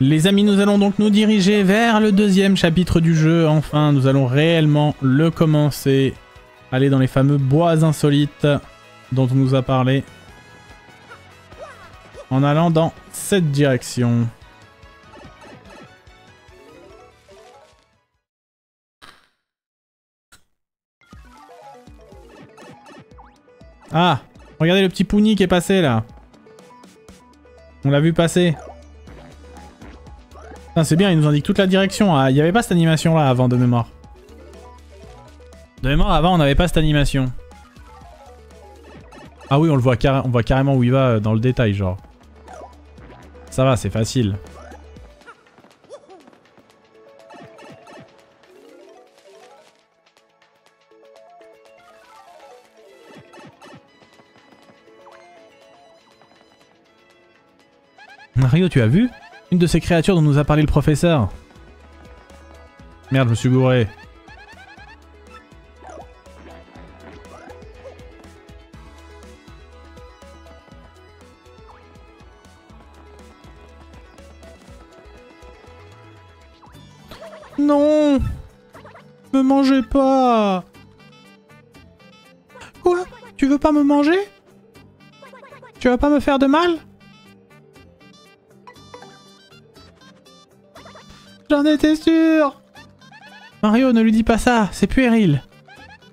Les amis, nous allons donc nous diriger vers le deuxième chapitre du jeu. Enfin, nous allons réellement le commencer. Aller dans les fameux bois insolites dont on nous a parlé. En allant dans cette direction. Ah Regardez le petit Pouni qui est passé là. On l'a vu passer. C'est bien, il nous indique toute la direction. Ah, il n'y avait pas cette animation là avant de mémoire. De mémoire, avant on n'avait pas cette animation. Ah oui, on le voit, on voit carrément où il va euh, dans le détail, genre. Ça va, c'est facile. Mario, tu as vu? Une de ces créatures dont nous a parlé le professeur. Merde, je me suis gouré. Non. Me mangez pas. Quoi? Tu veux pas me manger? Tu vas pas me faire de mal? J'en étais sûr. Mario, ne lui dis pas ça, c'est puéril.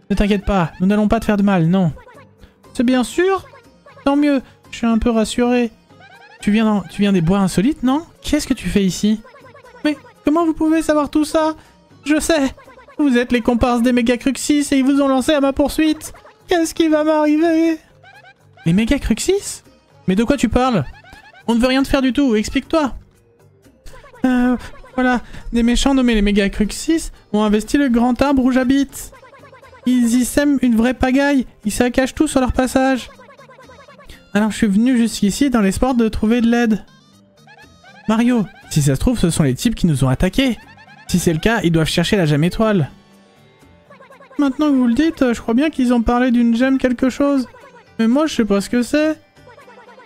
Ne t'inquiète pas, nous n'allons pas te faire de mal, non. C'est bien sûr. Tant mieux, je suis un peu rassuré. Tu viens, tu viens des bois insolites, non? Qu'est-ce que tu fais ici? Mais comment vous pouvez savoir tout ça? Je sais. Vous êtes les comparses des méga Cruxis et ils vous ont lancé à ma poursuite. Qu'est-ce qui va m'arriver? Les méga Cruxis Mais de quoi tu parles? On ne veut rien te faire du tout, explique-toi. Euh, voilà, des méchants nommés les méga Cruxis ont investi le grand arbre où j'habite. Ils y sèment une vraie pagaille, ils saccagent tout sur leur passage. Alors je suis venu jusqu'ici dans l'espoir de trouver de l'aide. Mario, si ça se trouve, ce sont les types qui nous ont attaqués. Si c'est le cas, ils doivent chercher la gemme étoile. Maintenant que vous le dites, je crois bien qu'ils ont parlé d'une gemme quelque chose. Mais moi, je sais pas ce que c'est.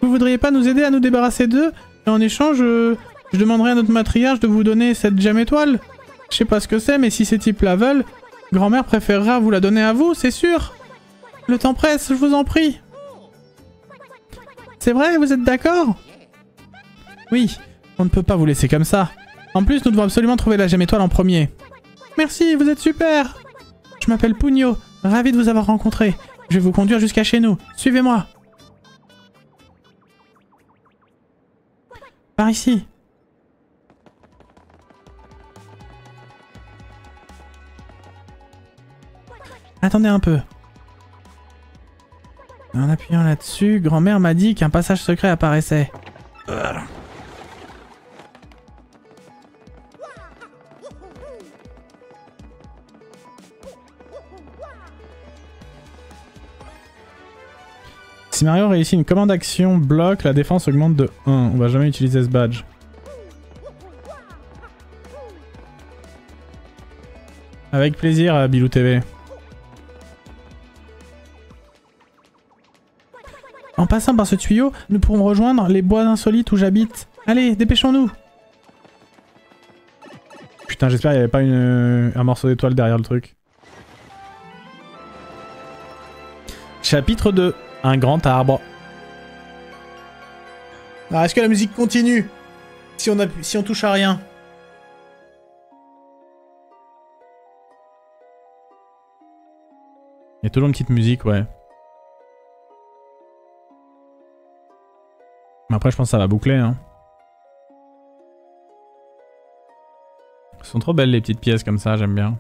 Vous voudriez pas nous aider à nous débarrasser d'eux? Et en échange, euh, je demanderai à notre matriarche de vous donner cette gemme étoile. Je sais pas ce que c'est, mais si ces types la veulent, grand-mère préférera vous la donner à vous, c'est sûr. Le temps presse, je vous en prie. C'est vrai, vous êtes d'accord? Oui, on ne peut pas vous laisser comme ça. En plus, nous devons absolument trouver la gemme étoile en premier. Merci, vous êtes super Je m'appelle Pugno, ravi de vous avoir rencontré. Je vais vous conduire jusqu'à chez nous. Suivez-moi. Par ici. Attendez un peu. En appuyant là-dessus, grand-mère m'a dit qu'un passage secret apparaissait. Si Mario réussit une commande action bloc, la défense augmente de 1. On va jamais utiliser ce badge. Avec plaisir, Bilou TV. En passant par ce tuyau, nous pourrons rejoindre les bois insolites où j'habite. Allez, dépêchons-nous Putain, j'espère qu'il n'y avait pas une, un morceau d'étoile derrière le truc. Chapitre 2. Un grand arbre. Alors, ah, est-ce que la musique continue? Si on, si on touche à rien Il y a toujours une petite musique, ouais. Mais après, je pense que ça va boucler. Hein. Elles sont trop belles les petites pièces comme ça, j'aime bien.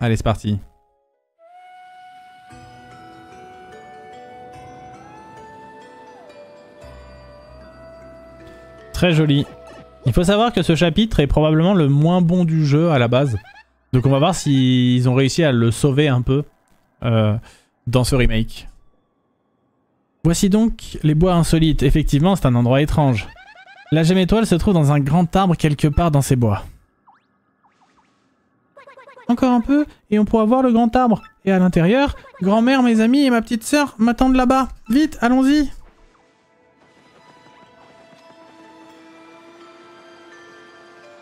Allez, c'est parti. Très joli. Il faut savoir que ce chapitre est probablement le moins bon du jeu à la base. Donc on va voir s'ils ont réussi à le sauver un peu euh, dans ce remake. Voici donc les bois insolites. Effectivement, c'est un endroit étrange. La gemme étoile se trouve dans un grand arbre quelque part dans ces bois. Encore un peu et on pourra voir le grand arbre. Et à l'intérieur, grand-mère, mes amis et ma petite sœur m'attendent là-bas. Vite, allons-y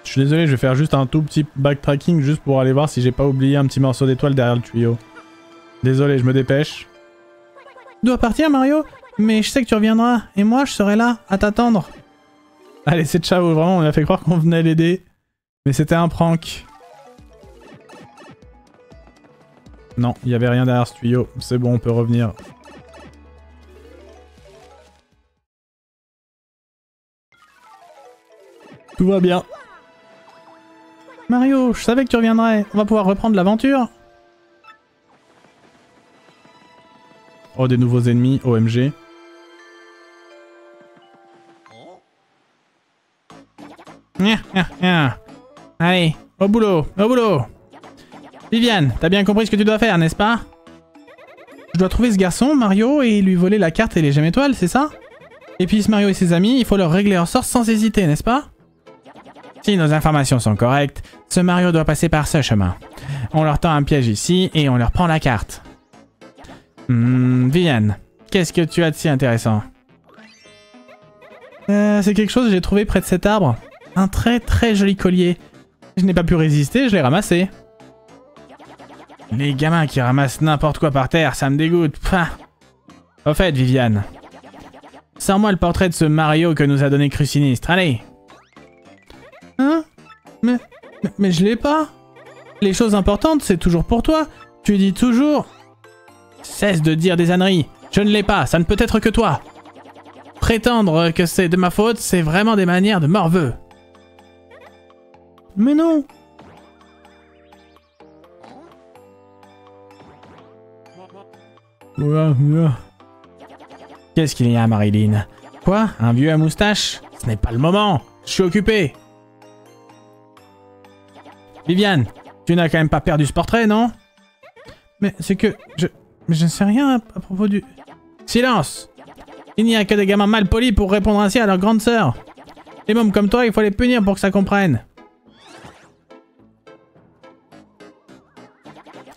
Je suis désolé, je vais faire juste un tout petit backtracking juste pour aller voir si j'ai pas oublié un petit morceau d'étoile derrière le tuyau. Désolé, je me dépêche. Tu dois partir, Mario Mais je sais que tu reviendras, et moi, je serai là, à t'attendre. Allez, c'est ciao, vraiment, on a fait croire qu'on venait l'aider. Mais c'était un prank. Non, il y avait rien derrière ce tuyau. C'est bon, on peut revenir. Tout va bien. Mario, je savais que tu reviendrais. On va pouvoir reprendre l'aventure. Oh, des nouveaux ennemis, OMG. Allez, au boulot, au boulot. Viviane, t'as bien compris ce que tu dois faire, n'est-ce pas? Je dois trouver ce garçon, Mario, et lui voler la carte et les gemmes étoiles, c'est ça? Et puis ce Mario et ses amis, il faut leur régler leur sort sans hésiter, n'est-ce pas? Si nos informations sont correctes, ce Mario doit passer par ce chemin. On leur tend un piège ici et on leur prend la carte. Hmm, Viviane, qu'est-ce que tu as de si intéressant euh, C'est quelque chose que j'ai trouvé près de cet arbre. Un très très joli collier. Je n'ai pas pu résister, je l'ai ramassé. Les gamins qui ramassent n'importe quoi par terre, ça me dégoûte. Au fait, Viviane, sors-moi le portrait de ce Mario que nous a donné Cru Sinistre, allez Hein? Mais, mais je l'ai pas Les choses importantes, c'est toujours pour toi. Tu dis toujours... Cesse de dire des âneries. Je ne l'ai pas, ça ne peut être que toi. Prétendre que c'est de ma faute, c'est vraiment des manières de morveux. Mais non. Qu'est-ce qu'il y a, Marilyn? Quoi? Un vieux à moustache? Ce n'est pas le moment. Je suis occupé. Viviane, tu n'as quand même pas perdu ce portrait, non? Mais c'est que... Je... Mais je ne sais rien à propos du... Silence Il n'y a que des gamins mal polis pour répondre ainsi à leur grande sœur. Les mômes comme toi, il faut les punir pour que ça comprenne.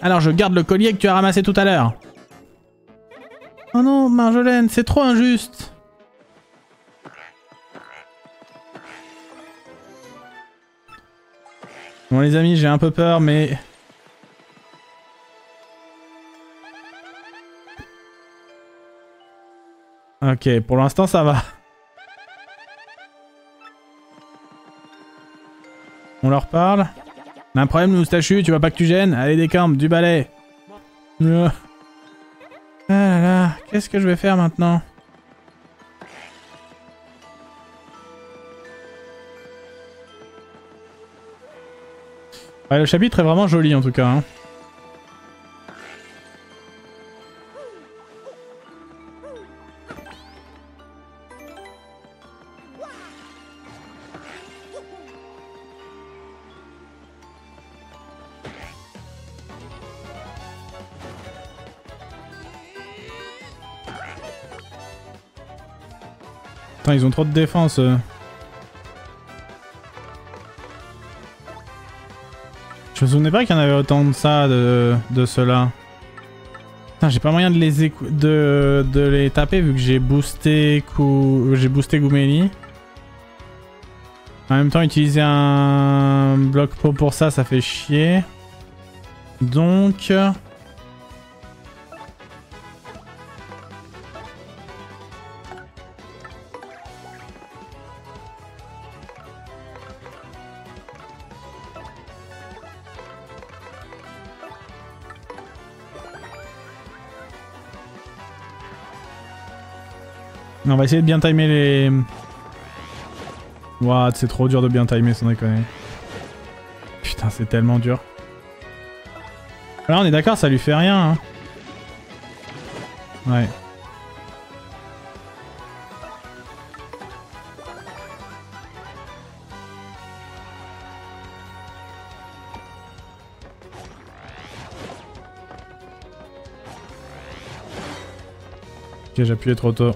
Alors je garde le collier que tu as ramassé tout à l'heure. Oh non, Marjolaine, c'est trop injuste. Bon les amis, j'ai un peu peur, mais... Ok, pour l'instant ça va. On leur parle. Un problème, moustachu, tu vois pas que tu gênes? Allez, décampe, du balai. Ah là là, qu'est-ce que je vais faire maintenant? Le chapitre est vraiment joli en tout cas. Hein. Ils ont trop de défense. Je me souvenais pas qu'il y en avait autant de ça, de, de ceux-là. j'ai pas moyen de les, de, de les taper vu que j'ai boosté, j'ai boosté Goumeli. En même temps, utiliser un bloc pro pour ça, ça fait chier. Donc... va essayer de bien timer les... What, c'est trop dur de bien timer, sans déconner. Putain, c'est tellement dur. Là, on est d'accord, ça lui fait rien. Hein. Ouais. Ok, appuyé trop tôt.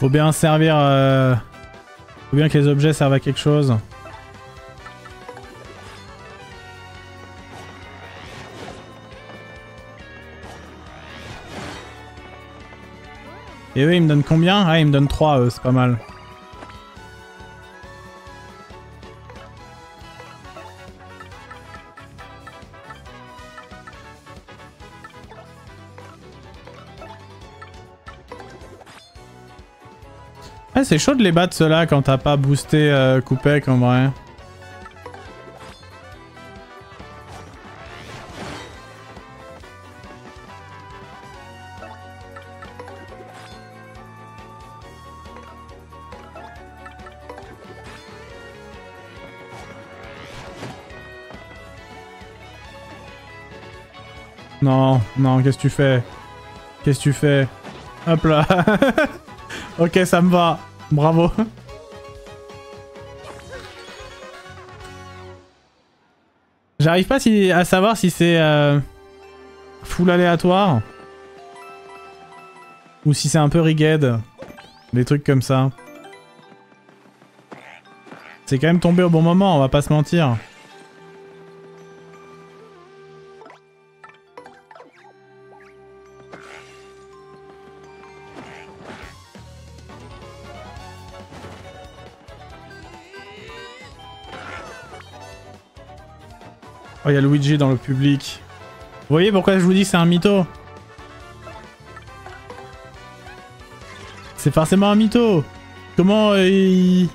Faut bien servir... Euh... Faut bien que les objets servent à quelque chose. Et eux, ils me donnent combien? Ah, ils me donnent 3, eux, c'est pas mal. C'est chaud de les battre ceux-là quand t'as pas boosté euh, Coupec en vrai. Non, non, qu'est-ce que tu fais? Qu'est-ce que tu fais? Hop là Ok, ça me va. Bravo. J'arrive pas à savoir si c'est euh, full aléatoire ou si c'est un peu rigged. Des trucs comme ça. C'est quand même tombé au bon moment, on va pas se mentir. Il y a Luigi dans le public. Vous voyez pourquoi je vous dis que c'est un mytho C'est forcément un mytho Comment euh, il...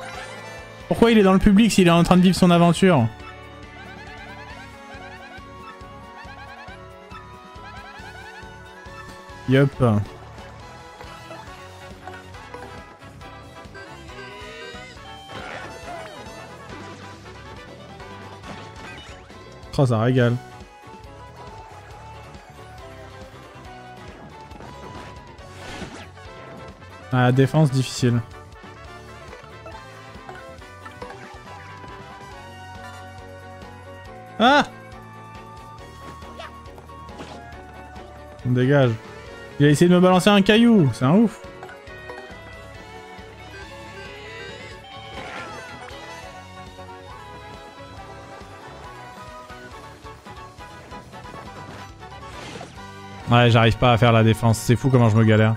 Pourquoi il est dans le public s'il est en train de vivre son aventure Yup. Oh, ça régale. Ah, défense difficile. Ah On dégage. Il a essayé de me balancer un caillou, c'est un ouf. Ouais, j'arrive pas à faire la défense. C'est fou comment je me galère.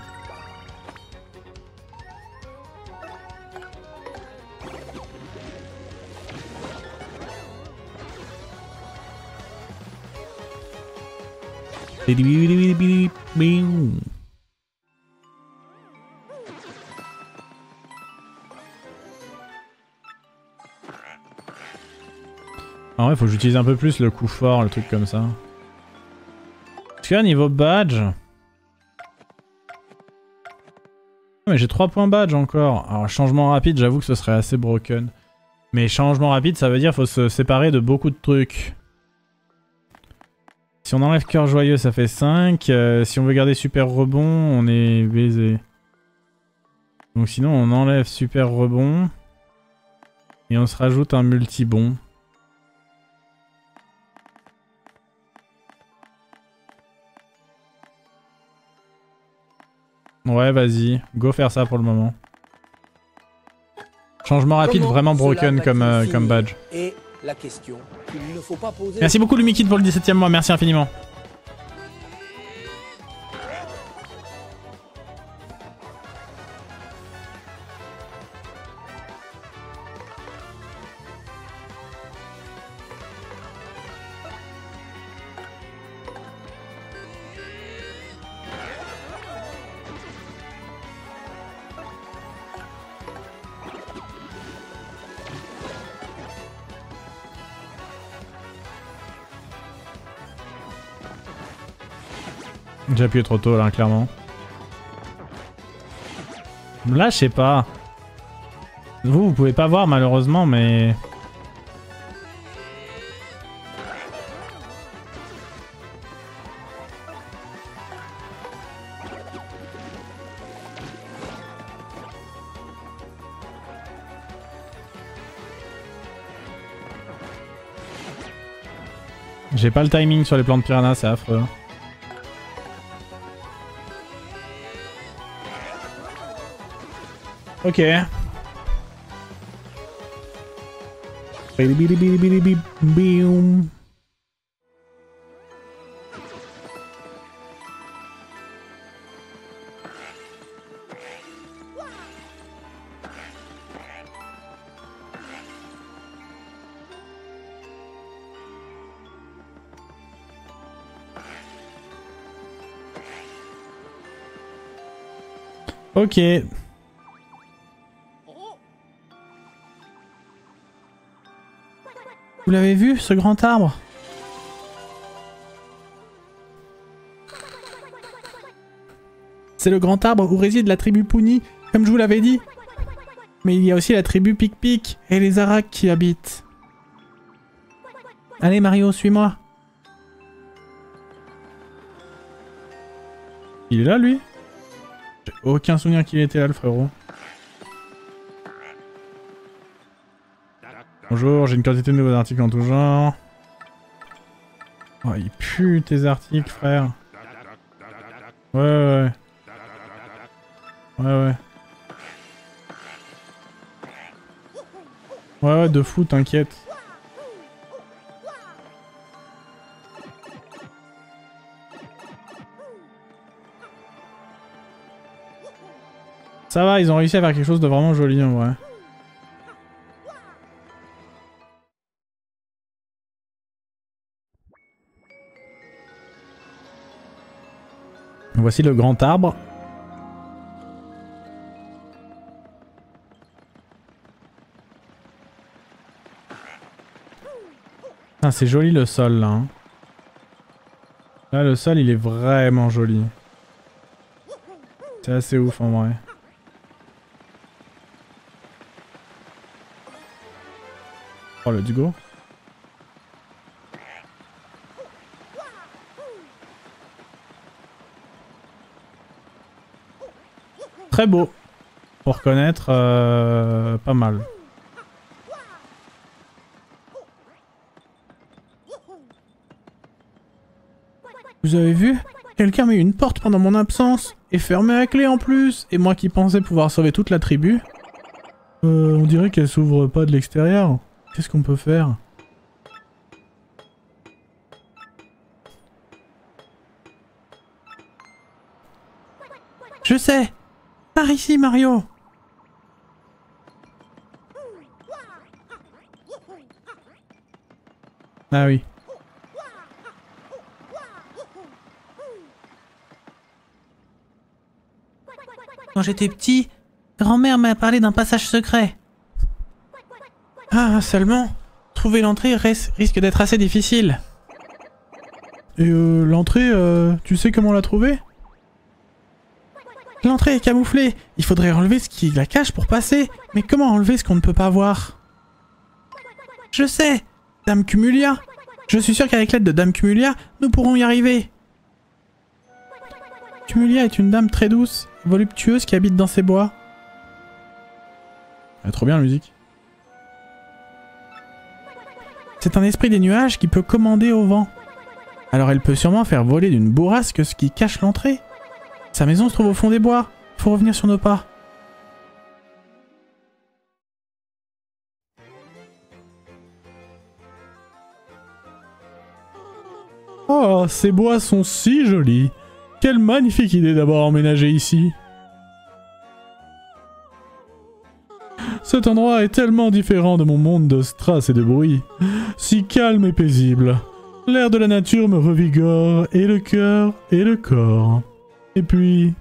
En vrai, faut que j'utilise un peu plus le coup fort, le truc comme ça. Niveau badge mais j'ai 3 points badge encore. Alors changement rapide, j'avoue que ce serait assez broken. Mais changement rapide, ça veut dire faut se séparer de beaucoup de trucs. Si on enlève cœur joyeux, ça fait 5. Euh, si on veut garder super rebond, on est baisé. Donc sinon, on enlève super rebond. Et on se rajoute un multi-bon. Ouais, vas-y. Go faire ça pour le moment. Changement rapide, vraiment broken comme, euh, comme badge. Merci beaucoup Lumikid pour le 17ème mois, merci infiniment. J'ai appuyé trop tôt là, clairement. Là, je sais pas. Vous, vous pouvez pas voir malheureusement, mais... J'ai pas le timing sur les plans de piranha, c'est affreux. Okay. Beady beady beady beady beep boom. Ok. Vous l'avez vu, ce grand arbre? C'est le grand arbre où réside la tribu Puni, comme je vous l'avais dit. Mais il y a aussi la tribu Pic-Pic et les Aracs qui habitent. Allez Mario, suis-moi. Il est là lui? J'ai aucun souvenir qu'il était là le frérot. Bonjour, j'ai une quantité de nouveaux articles en tout genre. Oh, il pue tes articles, frère. Ouais, ouais. Ouais, ouais. Ouais, ouais, de fou, t'inquiète. Ça va, ils ont réussi à faire quelque chose de vraiment joli en vrai. Voici le grand arbre. Ah, c'est joli le sol là. Hein. Là le sol il est vraiment joli. C'est assez ouf en vrai. Oh le Dugo. Très beau. Pour reconnaître, euh, pas mal. Vous avez vu? Quelqu'un mis une porte pendant mon absence, et fermé à clé en plus, et moi qui pensais pouvoir sauver toute la tribu. Euh, on dirait qu'elle s'ouvre pas de l'extérieur. Qu'est-ce qu'on peut faire? Je sais Par ici, Mario Ah oui. Quand j'étais petit, grand-mère m'a parlé d'un passage secret. Ah, seulement, trouver l'entrée risque d'être assez difficile. Et euh, l'entrée, euh, tu sais comment la trouver? L'entrée est camouflée. Il faudrait enlever ce qui la cache pour passer. Mais comment enlever ce qu'on ne peut pas voir? Je sais Dame Cumulia Je suis sûr qu'avec l'aide de Dame Cumulia, nous pourrons y arriver. Cumulia est une dame très douce, voluptueuse qui habite dans ces bois. Ah, trop bien la musique. C'est un esprit des nuages qui peut commander au vent. Alors elle peut sûrement faire voler d'une bourrasque ce qui cache l'entrée. Sa maison se trouve au fond des bois. Faut revenir sur nos pas. Oh, ces bois sont si jolis. Quelle magnifique idée d'avoir emménagé ici. Cet endroit est tellement différent de mon monde de strass et de bruit. Si calme et paisible. L'air de la nature me revigore, et le cœur, et le corps. Et puis,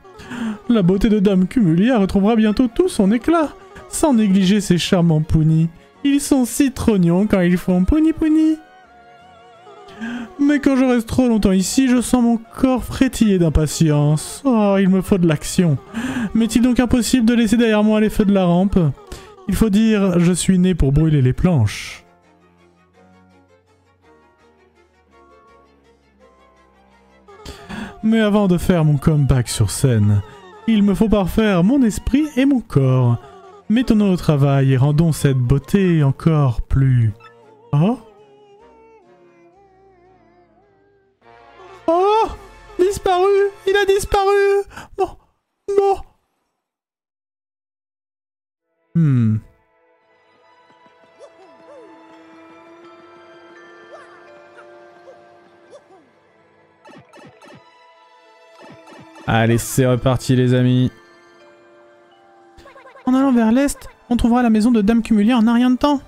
la beauté de Dame Cumulia retrouvera bientôt tout son éclat, sans négliger ses charmants pounis. Ils sont si trognons quand ils font pouni pouni. Mais quand je reste trop longtemps ici, je sens mon corps frétiller d'impatience. Oh, il me faut de l'action. M'est-il donc impossible de laisser derrière moi les feux de la rampe? Il faut dire, je suis né pour brûler les planches. Mais avant de faire mon comeback sur scène, il me faut parfaire mon esprit et mon corps. Mettons-nous au travail et rendons cette beauté encore plus... Oh Oh Disparu Il a disparu Bon Bon Hmm. Allez, c'est reparti les amis. En allant vers l'est, on trouvera la maison de Dame Cumulia en un rien de temps.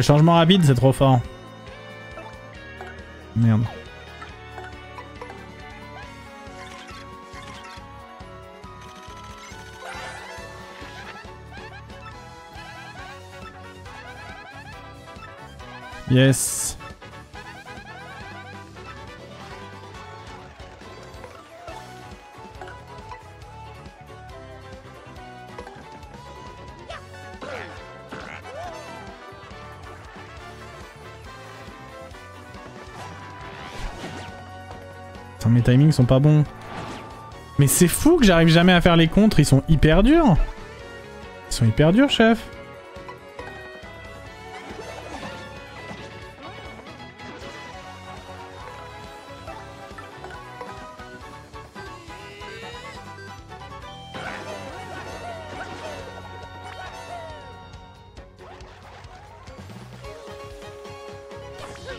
Changement rapide, c'est trop fort. Merde. Yes. Mes timings sont pas bons. Mais c'est fou que j'arrive jamais à faire les contres, ils sont hyper durs. Ils sont hyper durs, chef.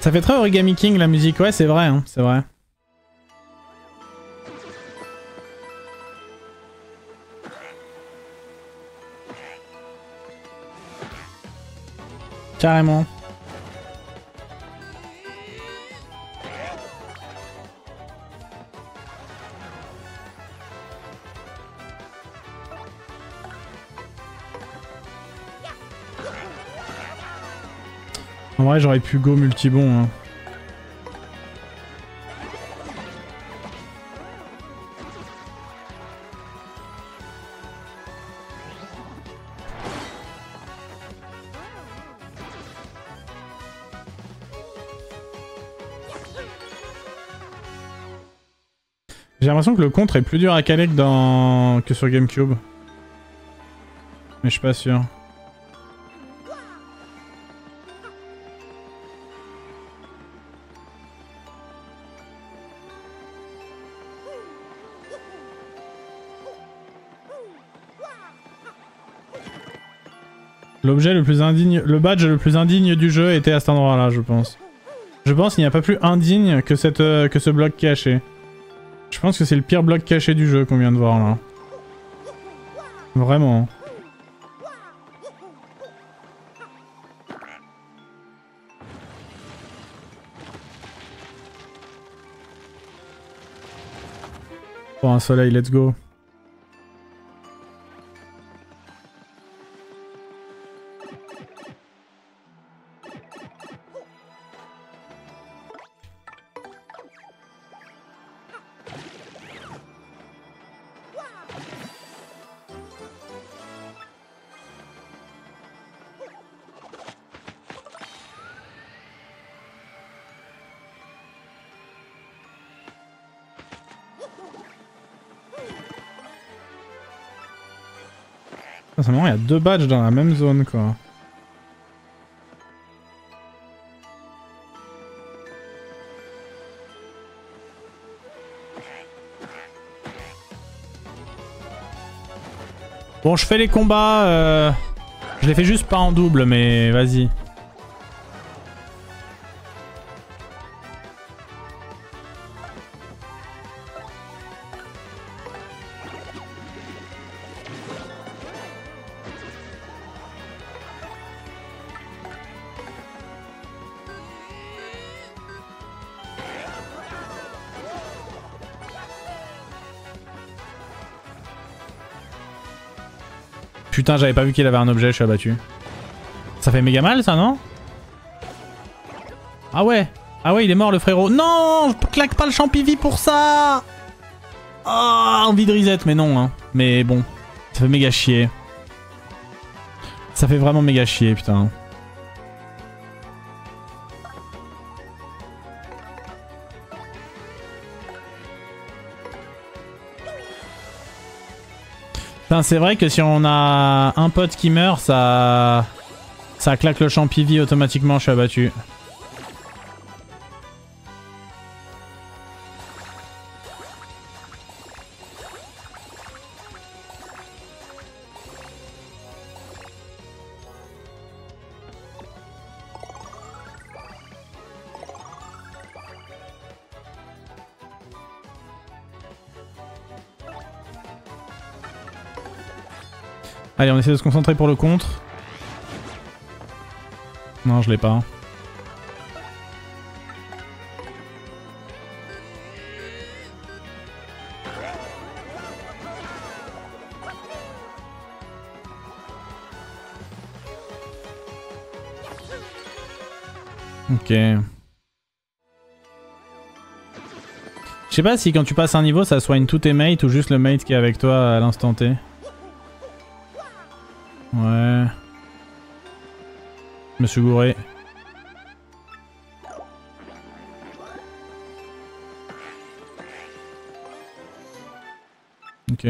Ça fait très Origami King la musique, ouais c'est vrai, hein, c'est vrai. Carrément. En vrai, j'aurais pu go multibon. Hein. J'ai l'impression que le contre est plus dur à caler que, dans... que sur Gamecube. Mais je suis pas sûr. L'objet le plus indigne, le badge le plus indigne du jeu était à cet endroit-là, je pense. Je pense qu'il n'y a pas plus indigne que, cette, euh, que ce bloc caché. Je pense que c'est le pire bloc caché du jeu qu'on vient de voir là. Vraiment. Pour un soleil, let's go. Deux badges dans la même zone quoi. Bon, je fais les combats. Euh... Je les fais juste pas en double, mais vas-y. Putain, j'avais pas vu qu'il avait un objet, je suis abattu. Ça fait méga mal, ça, non? Ah ouais Ah ouais, il est mort, le frérot. Non Je claque pas le champivi pour ça Ah, envie de reset, mais non, hein. Mais bon, ça fait méga chier. Ça fait vraiment méga chier, putain. C'est vrai que si on a un pote qui meurt, ça... Ça claque le champ PV automatiquement, je suis abattu. Allez, on essaie de se concentrer pour le contre. Non, je l'ai pas. Ok. Je sais pas si quand tu passes un niveau ça soigne tous tes mates ou juste le mate qui est avec toi à l'instant T. me suis gouré. Ok.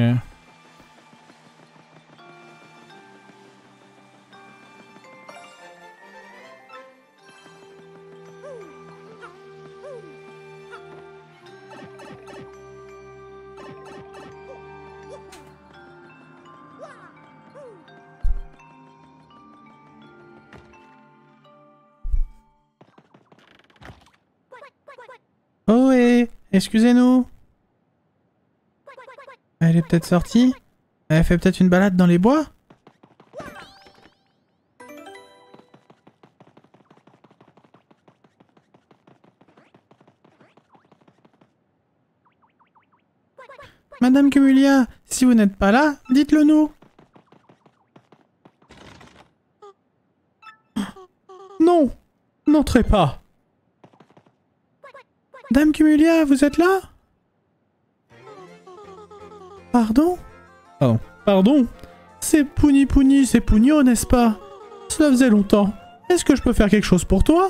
Excusez-nous. Elle est peut-être sortie Elle fait peut-être une balade dans les bois Madame Cumulia, si vous n'êtes pas là, dites-le nous. Non N'entrez pas Dame Cumulia, vous êtes là? Pardon? Pardon. Pardon? C'est Pouni Pouni, c'est Pougno, n'est-ce pas? Cela faisait longtemps. Est-ce que je peux faire quelque chose pour toi?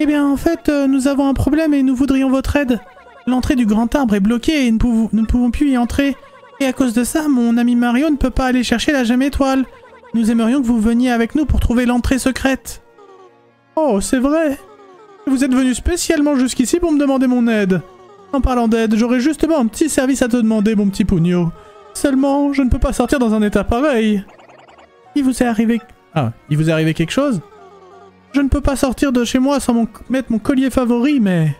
Eh bien, en fait, euh, nous avons un problème et nous voudrions votre aide. L'entrée du grand arbre est bloquée et nous, pouvons- nous ne pouvons plus y entrer. Et à cause de ça, mon ami Mario ne peut pas aller chercher la gemme étoile. Nous aimerions que vous veniez avec nous pour trouver l'entrée secrète. Oh, c'est vrai Vous êtes venu spécialement jusqu'ici pour me demander mon aide. En parlant d'aide, j'aurais justement un petit service à te demander, mon petit Pugno. Seulement, je ne peux pas sortir dans un état pareil. Il vous est arrivé... Ah, il vous est arrivé quelque chose? Je ne peux pas sortir de chez moi sans mon- mettre mon collier favori, mais...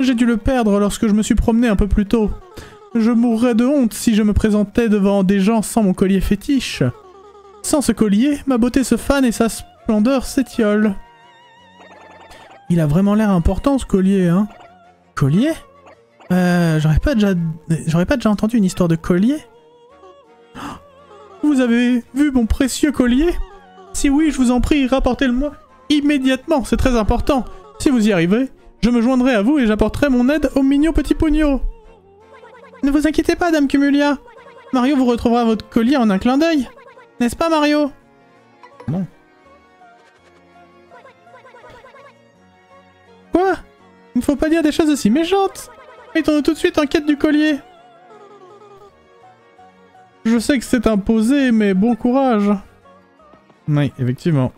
J'ai dû le perdre lorsque je me suis promené un peu plus tôt. Je mourrais de honte si je me présentais devant des gens sans mon collier fétiche. Sans ce collier, ma beauté se fane et sa splendeur s'étiole. Il a vraiment l'air important ce collier, hein Collier? Euh, j'aurais pas déjà... J'aurais pas déjà entendu une histoire de collier? Vous avez vu mon précieux collier? Si oui, je vous en prie, rapportez-le-moi immédiatement, c'est très important. Si vous y arrivez, je me joindrai à vous et j'apporterai mon aide au mignon petit pogno. Ne vous inquiétez pas, Dame Cumulia. Mario vous retrouvera votre collier en un clin d'œil. N'est-ce pas, Mario? Non. Quoi? Il ne faut pas dire des choses aussi méchantes Mettons-nous tout de suite en quête du collier Je sais que c'est imposé, mais bon courage Oui, effectivement.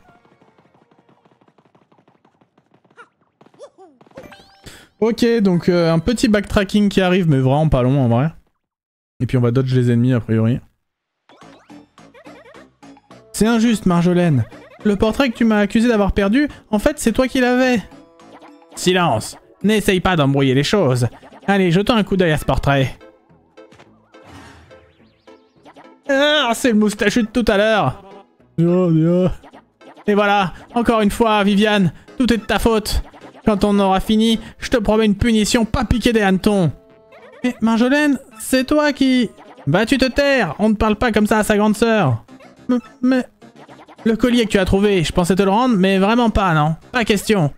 Ok, donc euh, un petit backtracking qui arrive, mais vraiment pas long en vrai. Et puis on va dodge les ennemis a priori. C'est injuste, Marjolaine. Le portrait que tu m'as accusé d'avoir perdu, en fait, c'est toi qui l'avais. Silence N'essaye pas d'embrouiller les choses. Allez, jetons un coup d'œil à ce portrait. Ah, c'est le moustachu de tout à l'heure. Oh, oh. Et voilà, encore une fois, Viviane, tout est de ta faute. Quand on aura fini, je te promets une punition pas piquée des hannetons. Mais Marjolaine, c'est toi qui... Bah tu te taire, on ne parle pas comme ça à sa grande sœur. Mais... Le collier que tu as trouvé, je pensais te le rendre, mais vraiment pas, non Pas question.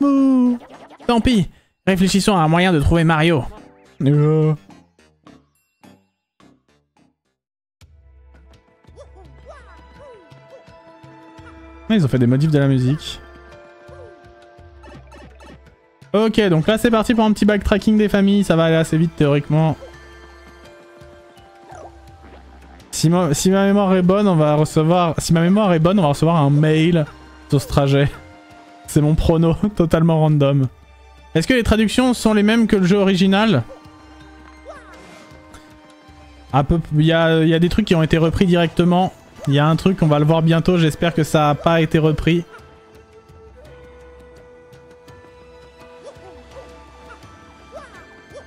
Tant pis, réfléchissons à un moyen de trouver Mario. Ils ont fait des modifs de la musique. Ok, donc là c'est parti pour un petit backtracking des familles, ça va aller assez vite théoriquement. Si ma, si ma mémoire est bonne, on va recevoir... Si ma mémoire est bonne, on va recevoir un mail sur ce trajet. C'est mon prono, totalement random. Est-ce que les traductions sont les mêmes que le jeu original? Il y a, y a des trucs qui ont été repris directement. Il y a un truc, on va le voir bientôt, j'espère que ça n'a pas été repris.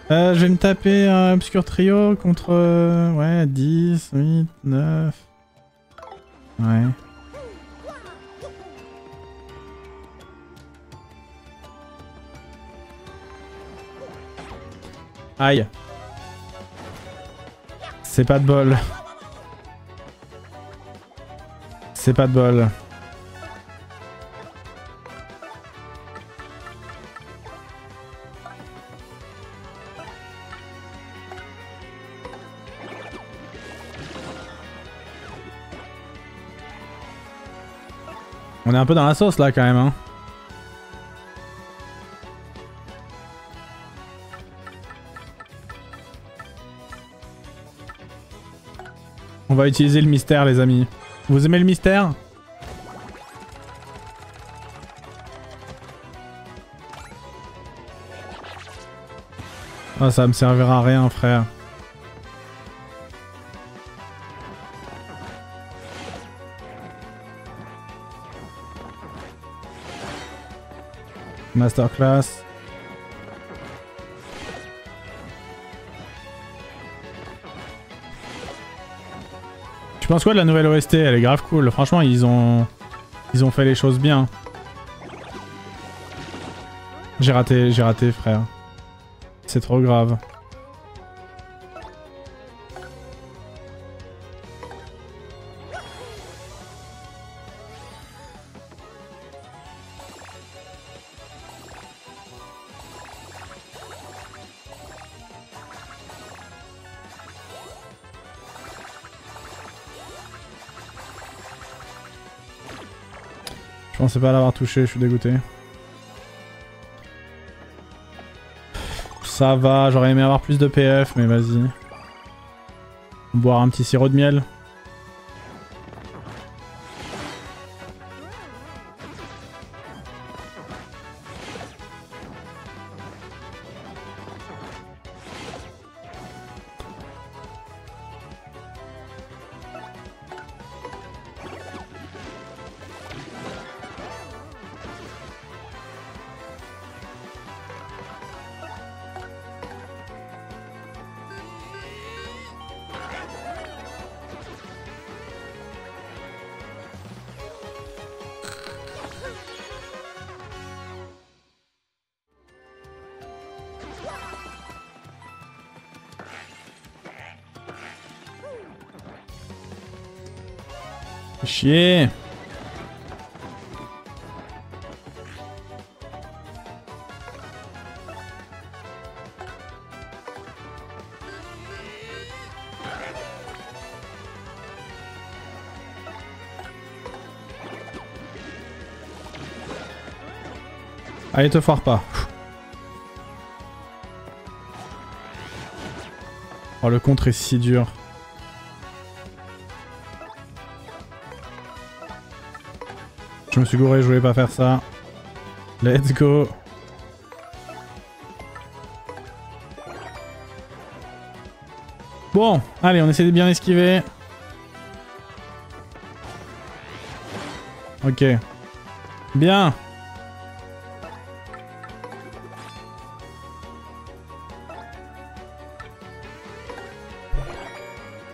Euh, je vais me taper un obscur trio contre... euh, ouais, 10, 8, 9... Ouais. Aïe. C'est pas de bol. C'est pas de bol. On est un peu dans la sauce là quand même. Hein. On va utiliser le mystère les amis. Vous aimez le mystère? Ah ça me servira à rien frère. Masterclass. Penses quoi de la nouvelle OST Elle est grave cool. Franchement, ils ont... Ils ont fait les choses bien. J'ai raté, j'ai raté, frère. C'est trop grave. Pensais pas l'avoir touché, je suis dégoûté. Ça va, j'aurais aimé avoir plus de PF, mais vas-y. Boire un petit sirop de miel. Allez, te foire pas. Oh, le contre est si dur. Je me suis gouré, je voulais pas faire ça. Let's go. Bon, allez, on essaie de bien esquiver. Ok. Bien.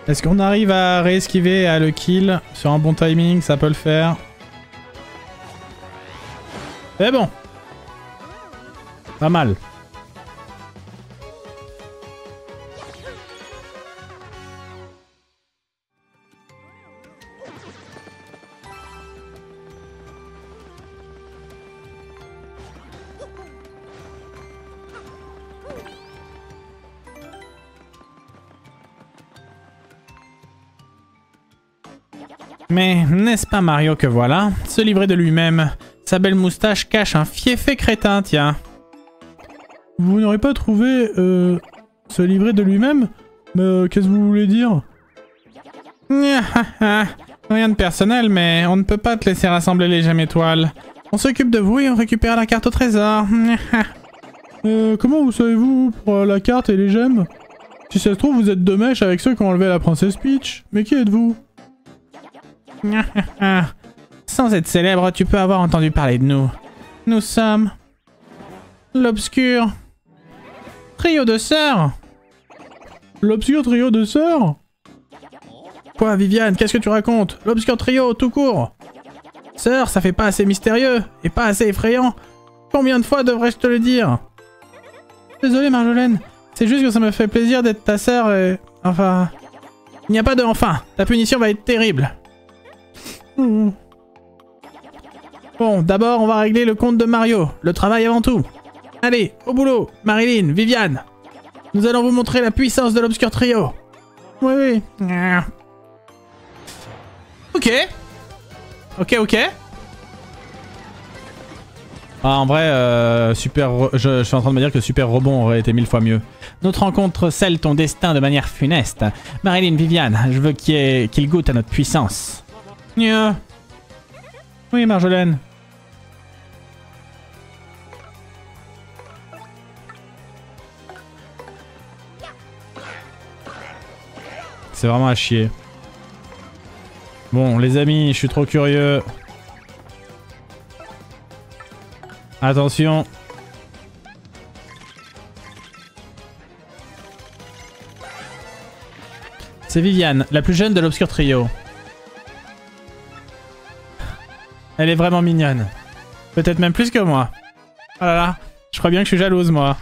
Est-ce qu'on arrive à réesquiver à le kill sur un bon timing Ça peut le faire. C'est bon. Pas mal. N'est-ce pas Mario que voilà Se livrer de lui-même. Sa belle moustache cache un fiefé crétin, tiens. Vous n'aurez pas trouvé... Euh, se livrer de lui-même? Mais euh, qu'est-ce que vous voulez dire? Rien de personnel, mais on ne peut pas te laisser rassembler les gemmes étoiles. On s'occupe de vous et on récupère la carte au trésor. euh, comment vous savez-vous pour euh, la carte et les gemmes? Si ça se trouve, vous êtes de mèche avec ceux qui ont enlevé la princesse Peach. Mais qui êtes-vous? Sans être célèbre, tu peux avoir entendu parler de nous. Nous sommes... L'obscur... Trio de sœurs L'obscur trio de sœurs? Quoi, Viviane Qu'est-ce que tu racontes? L'obscur trio, tout court Sœur, ça fait pas assez mystérieux et pas assez effrayant. Combien de fois devrais-je te le dire? Désolé, Marjolaine. C'est juste que ça me fait plaisir d'être ta sœur et... Enfin... Il n'y a pas de enfin. Ta punition va être terrible. Bon, d'abord, on va régler le compte de Mario. Le travail avant tout. Allez, au boulot. Marilyn, Viviane. Nous allons vous montrer la puissance de l'Obscur Trio. Oui, oui. Ok. Ok, ok. Ah, en vrai, euh, super, je, suis en train de me dire que Super Rebond aurait été mille fois mieux. Notre rencontre scelle ton destin de manière funeste. Marilyn, Viviane, je veux qu'il qu goûte à notre puissance. Oui, Marjolaine. C'est vraiment à chier. Bon, les amis, je suis trop curieux. Attention. C'est Viviane, la plus jeune de l'Obscur Trio. Elle est vraiment mignonne. Peut-être même plus que moi. Oh là là, je crois bien que je suis jalouse, moi.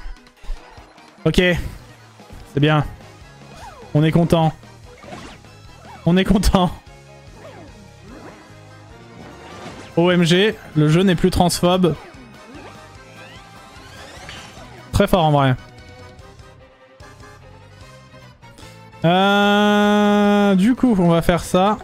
Ok. C'est bien. On est content. On est content. OMG, le jeu n'est plus transphobe. Très fort en vrai. Euh, du coup, on va faire ça.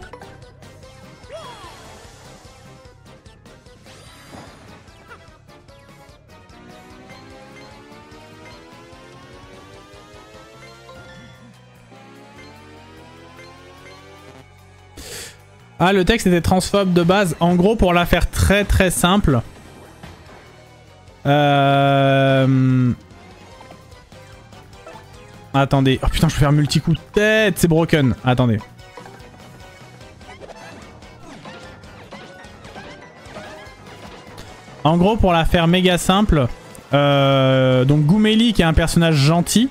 Ah, le texte était transphobe de base. En gros, pour la faire très très simple, euh... Attendez. Oh putain, je peux faire multi-coup de tête. C'est broken. Attendez. En gros, pour la faire méga simple, euh, donc Goumeli qui est un personnage gentil.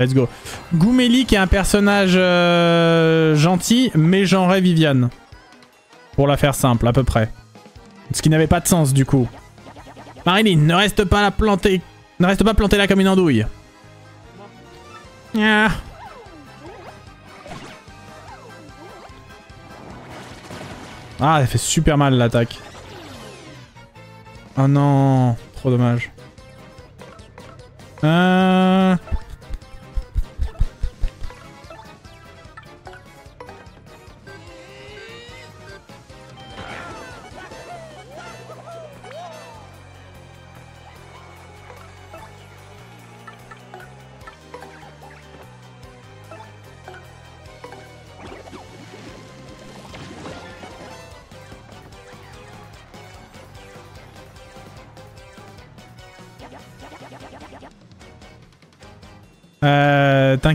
Let's go. Goumeli qui est un personnage euh, gentil, mais genre Viviane. Pour la faire simple, à peu près. Ce qui n'avait pas de sens du coup. Marilyn, ne reste pas la planter. Ne reste pas planté là comme une andouille. Ah. ah, elle fait super mal l'attaque. Oh non, trop dommage. Euh...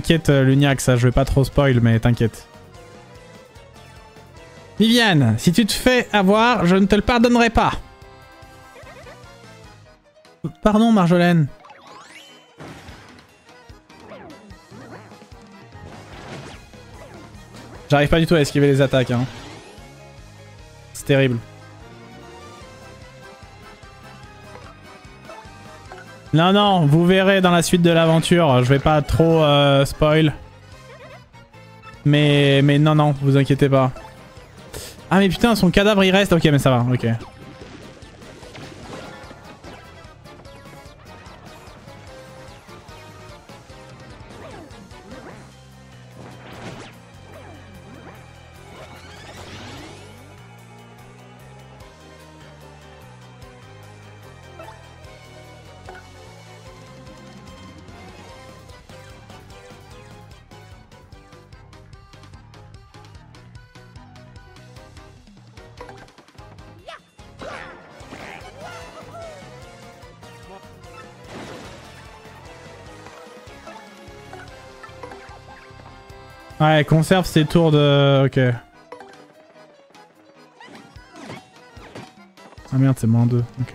t'inquiète, euh, Luniac, ça, je vais pas trop spoil, mais t'inquiète. Viviane, si tu te fais avoir, je ne te le pardonnerai pas. Pardon, Marjolaine. J'arrive pas du tout à esquiver les attaques. Hein. C'est terrible. Non, non, vous verrez dans la suite de l'aventure. Je vais pas trop euh, spoil. Mais, mais non, non, vous inquiétez pas. Ah mais putain, son cadavre il reste. Ok, mais ça va, ok. Ouais, conserve ses tours de... Ok. Ah merde, c'est moins 2. Ok.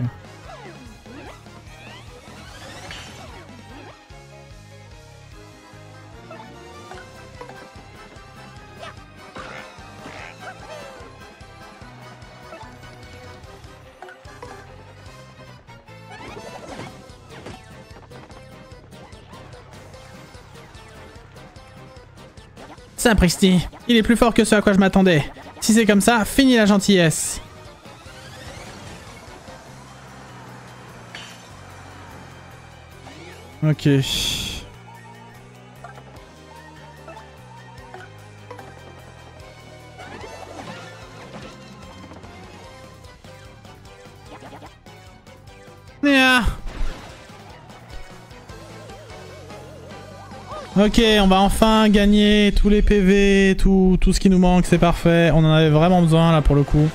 Il est plus fort que ce à quoi je m'attendais. Si c'est comme ça, fini la gentillesse. Ok. Ok, on va enfin gagner tous les PV, tout, tout ce qui nous manque, c'est parfait. On en avait vraiment besoin là pour le coup.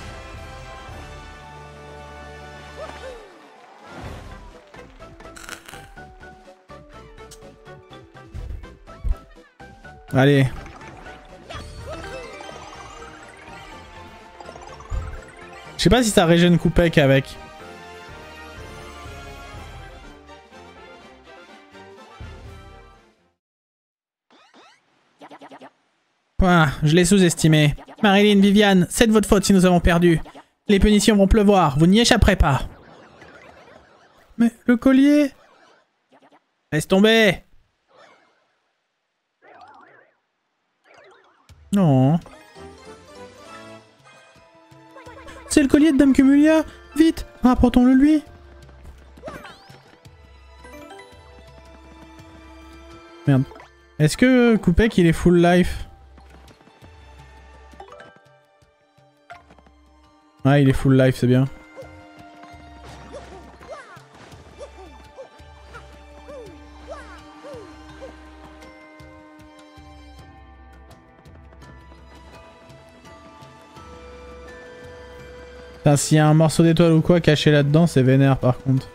Allez. Je sais pas si ça régène Koupek avec. Je l'ai sous-estimé. Marilyn, Viviane, c'est de votre faute si nous avons perdu. Les punitions vont pleuvoir, vous n'y échapperez pas. Mais le collier Laisse tomber Non. C'est le collier de Dame Cumulia Vite, rapportons-le lui Merde. Est-ce que Koupek il est full life? Ouais, il est full life, c'est bien. S'il y a un morceau d'étoile ou quoi caché là-dedans, c'est vénère par contre.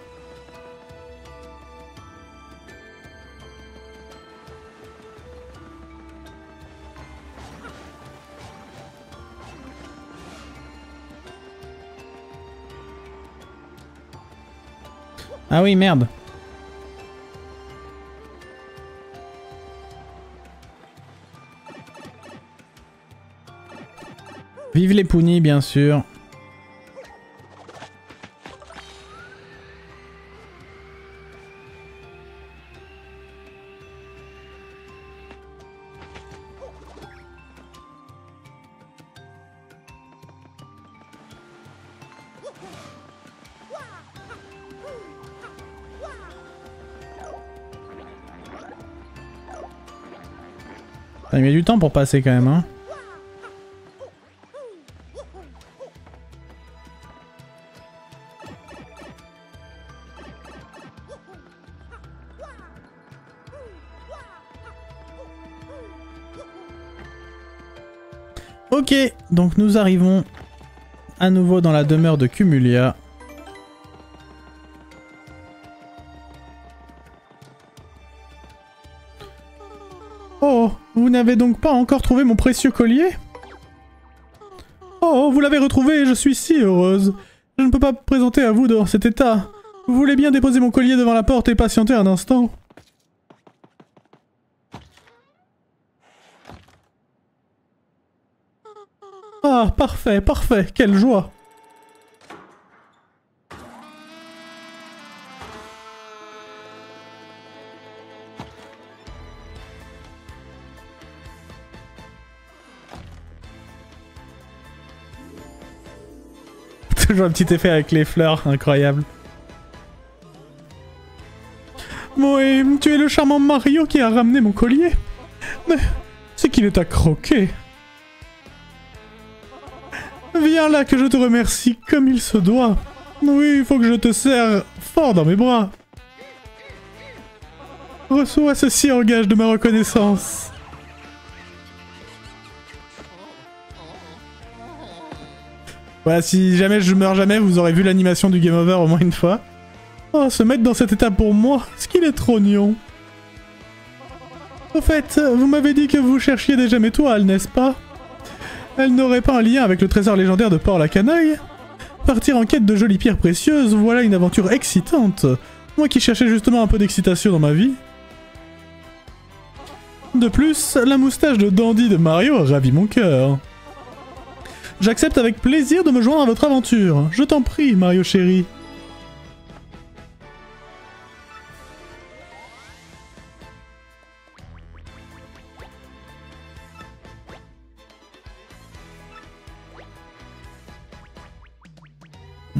Ah oui, merde. Vive les pounis, bien sûr. Pour passer quand même, hein. Ok, donc nous arrivons à nouveau dans la demeure de Cumulia. Vous n'avez donc pas encore trouvé mon précieux collier? Oh, vous l'avez retrouvé, je suis si heureuse. Je ne peux pas me présenter à vous dans cet état. Vous voulez bien déposer mon collier devant la porte et patienter un instant? Ah, parfait, parfait, quelle joie petit effet avec les fleurs, incroyable. Moé, tu es le charmant Mario qui a ramené mon collier. Mais c'est qu'il est à croquer. Viens là que je te remercie comme il se doit. Oui, il faut que je te serre fort dans mes bras. Reçois ceci en gage de ma reconnaissance. Voilà, si jamais je meurs jamais, vous aurez vu l'animation du game over au moins une fois. Oh, se mettre dans cet état pour moi, ce qu'il est trop nion. Au fait, vous m'avez dit que vous cherchiez des gemmes étoiles, n'est-ce pas? Elle n'aurait pas un lien avec le trésor légendaire de Port-la-Canaille Partir en quête de jolies pierres précieuses, voilà une aventure excitante. Moi qui cherchais justement un peu d'excitation dans ma vie. De plus, la moustache de dandy de Mario a ravi mon cœur. J'accepte avec plaisir de me joindre à votre aventure. Je t'en prie, Mario chéri.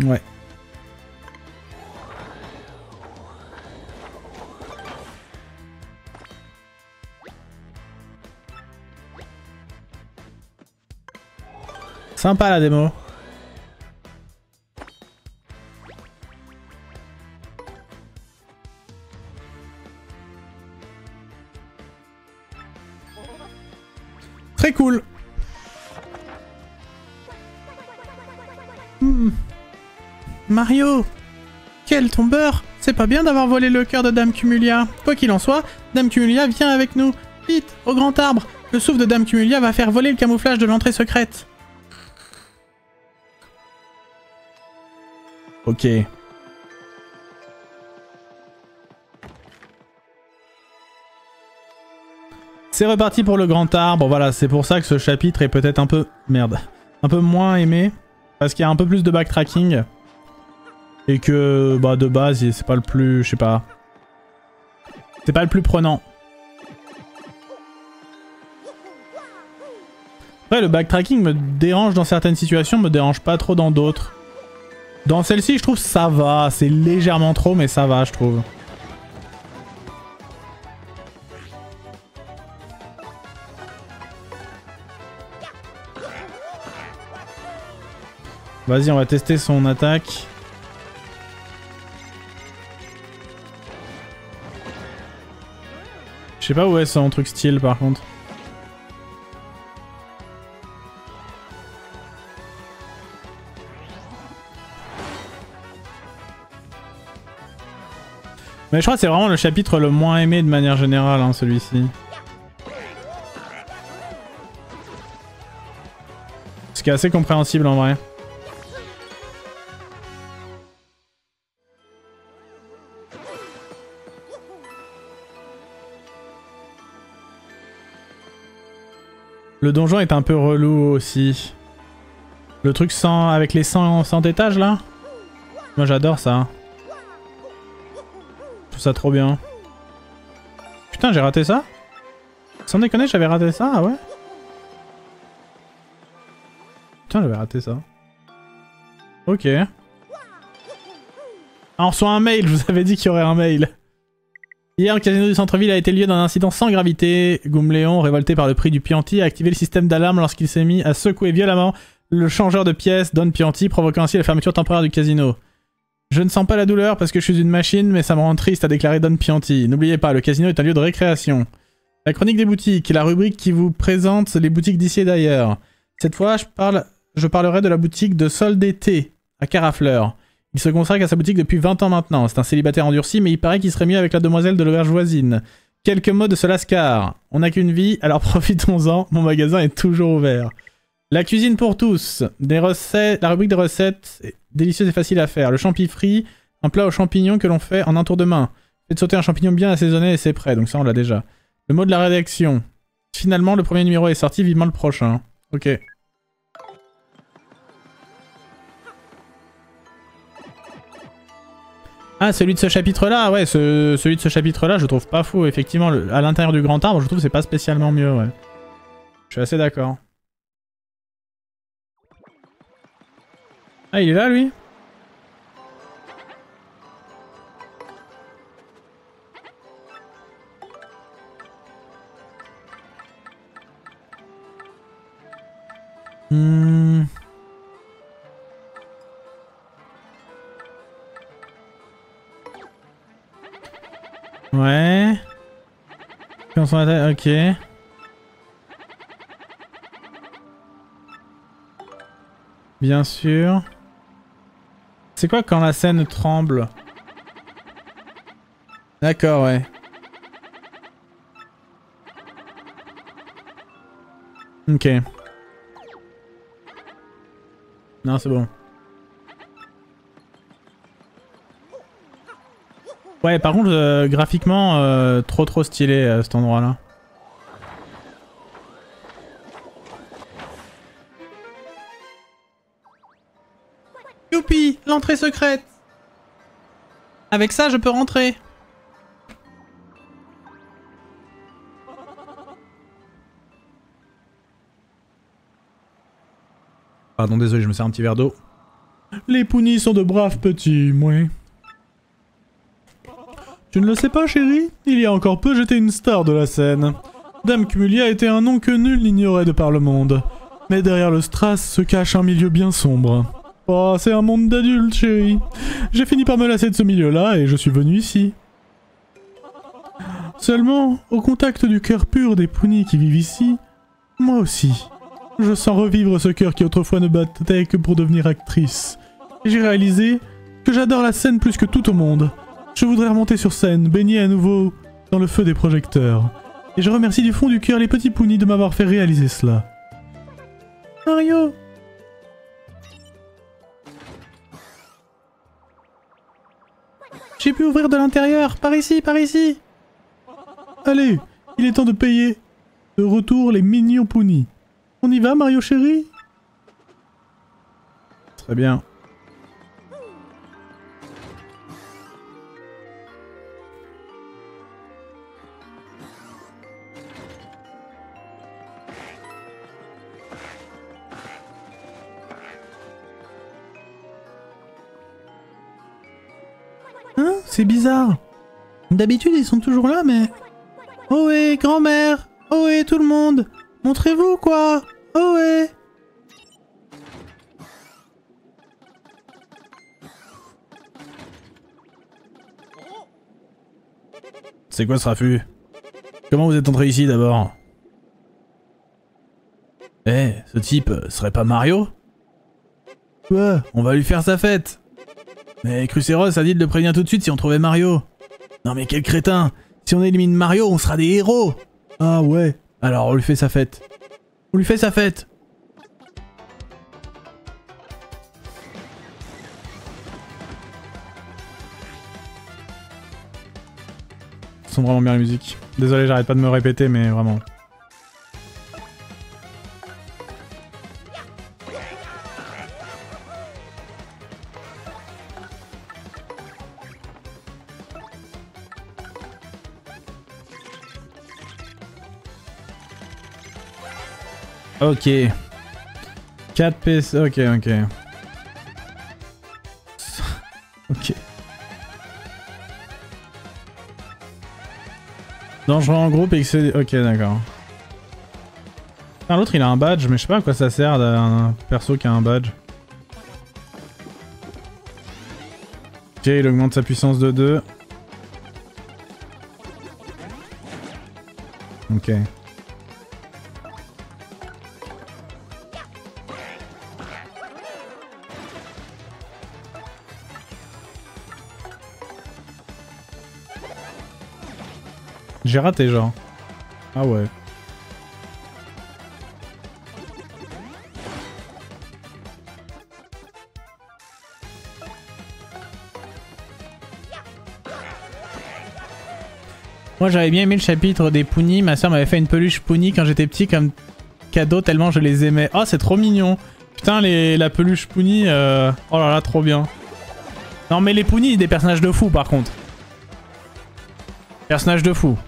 Ouais. Sympa la démo. Très cool. Hmm. Mario Quel tombeur C'est pas bien d'avoir volé le cœur de Dame Cumulia. Quoi qu'il en soit, Dame Cumulia vient avec nous. Vite, au grand arbre. Le souffle de Dame Cumulia va faire voler le camouflage de l'entrée secrète. Ok. C'est reparti pour le grand arbre. Voilà, c'est pour ça que ce chapitre est peut-être un peu... Merde. Un peu moins aimé. Parce qu'il y a un peu plus de backtracking. Et que, bah, de base, c'est pas le plus... Je sais pas. C'est pas le plus prenant. Après, le backtracking me dérange dans certaines situations, me dérange pas trop dans d'autres. Dans celle-ci, je trouve ça va. C'est légèrement trop, mais ça va, je trouve. Vas-y, on va tester son attaque. Je sais pas où est son truc style par contre. Mais je crois que c'est vraiment le chapitre le moins aimé de manière générale, hein, celui-ci. Ce qui est assez compréhensible en vrai. Le donjon est un peu relou aussi. Le truc sans, avec les 100, 100 étages là? Moi j'adore ça. Ça trop bien. Putain j'ai raté ça Sans déconner j'avais raté ça, ah ouais Putain j'avais raté ça. Ok. Ah, on reçoit un mail, je vous avais dit qu'il y aurait un mail. Hier, le casino du centre-ville a été lieu d'un incident sans gravité. Goumléon, révolté par le prix du Pianti, a activé le système d'alarme lorsqu'il s'est mis à secouer violemment le changeur de pièces Don Pianti, provoquant ainsi la fermeture temporaire du casino. Je ne sens pas la douleur parce que je suis une machine, mais ça me rend triste, a déclaré Don Pianti. N'oubliez pas, le casino est un lieu de récréation. La chronique des boutiques, la rubrique qui vous présente les boutiques d'ici et d'ailleurs. Cette fois, je, je parlerai de la boutique de solde d'été, à Carafleur. Il se consacre à sa boutique depuis 20 ans maintenant. C'est un célibataire endurci, mais il paraît qu'il serait mieux avec la demoiselle de l'auberge voisine. Quelques mots de ce lascar. On n'a qu'une vie, alors profitons-en. Mon magasin est toujours ouvert. La cuisine pour tous. Des recettes, la rubrique des recettes, délicieuse et facile à faire. Le champi frit, un plat aux champignons que l'on fait en un tour de main. Faites sauter un champignon bien assaisonné et c'est prêt, donc ça on l'a déjà. Le mot de la rédaction. Finalement, le premier numéro est sorti, vivement le prochain. Ok. Ah, celui de ce chapitre-là, ouais, celui de ce chapitre-là, je trouve pas fou. Effectivement, à l'intérieur du grand arbre, je trouve c'est pas spécialement mieux. Je suis assez d'accord. Ah, il est là, lui Hmm... Ouais. Ok. Bien sûr. C'est quoi quand la scène tremble D'accord, ouais. Ok. Non, c'est bon. Ouais, par contre, euh, graphiquement, euh, trop trop stylé euh, cet endroit-là. Secrète Avec ça, je peux rentrer Pardon, désolé, je me sers un petit verre d'eau. Les Punis sont de braves petits, oui. Tu ne le sais pas, chérie? Il y a encore peu, j'étais une star de la scène. Dame Cumulia était un nom que nul n'ignorait de par le monde. Mais derrière le strass se cache un milieu bien sombre. Oh, c'est un monde d'adultes, chérie. J'ai fini par me lasser de ce milieu-là et je suis venu ici. Seulement, au contact du cœur pur des Punis qui vivent ici, moi aussi, je sens revivre ce cœur qui autrefois ne battait que pour devenir actrice. J'ai réalisé que j'adore la scène plus que tout au monde. Je voudrais remonter sur scène, baigner à nouveau dans le feu des projecteurs. Et je remercie du fond du cœur les petits Punis de m'avoir fait réaliser cela. Mario J'ai pu ouvrir de l'intérieur Par ici, par ici Allez, il est temps de payer de retour les mignons Punis. On y va, Mario chéri? Très bien. Hein C'est bizarre. D'habitude, ils sont toujours là, mais... Oh ouais, grand-mère. Oh ouais, tout le monde. Montrez-vous, quoi. Oh ouais C'est quoi ce raffut? Comment vous êtes entré ici, d'abord? Eh, ce type serait pas Mario? Quoi On va lui faire sa fête Mais Cruceros a dit de le prévenir tout de suite si on trouvait Mario Non mais quel crétin Si on élimine Mario, on sera des héros Ah ouais Alors on lui fait sa fête. On lui fait sa fête Ils sont vraiment bien les musiques. Désolé, j'arrête pas de me répéter, mais vraiment. Ok. 4 PC. Ok, ok. ok. Dangereux en groupe et excédé. Ok, d'accord. L'autre il a un badge, mais je sais pas à quoi ça sert d'un perso qui a un badge. Ok, il augmente sa puissance de 2. Ok. Raté genre. Ah ouais. Moi j'avais bien aimé le chapitre des Punis, ma soeur m'avait fait une peluche Puni quand j'étais petit comme cadeau tellement je les aimais. Oh c'est trop mignon Putain les, la peluche Puni, euh... oh là là trop bien. Non mais les Punis des personnages de fou par contre. Personnages de fou.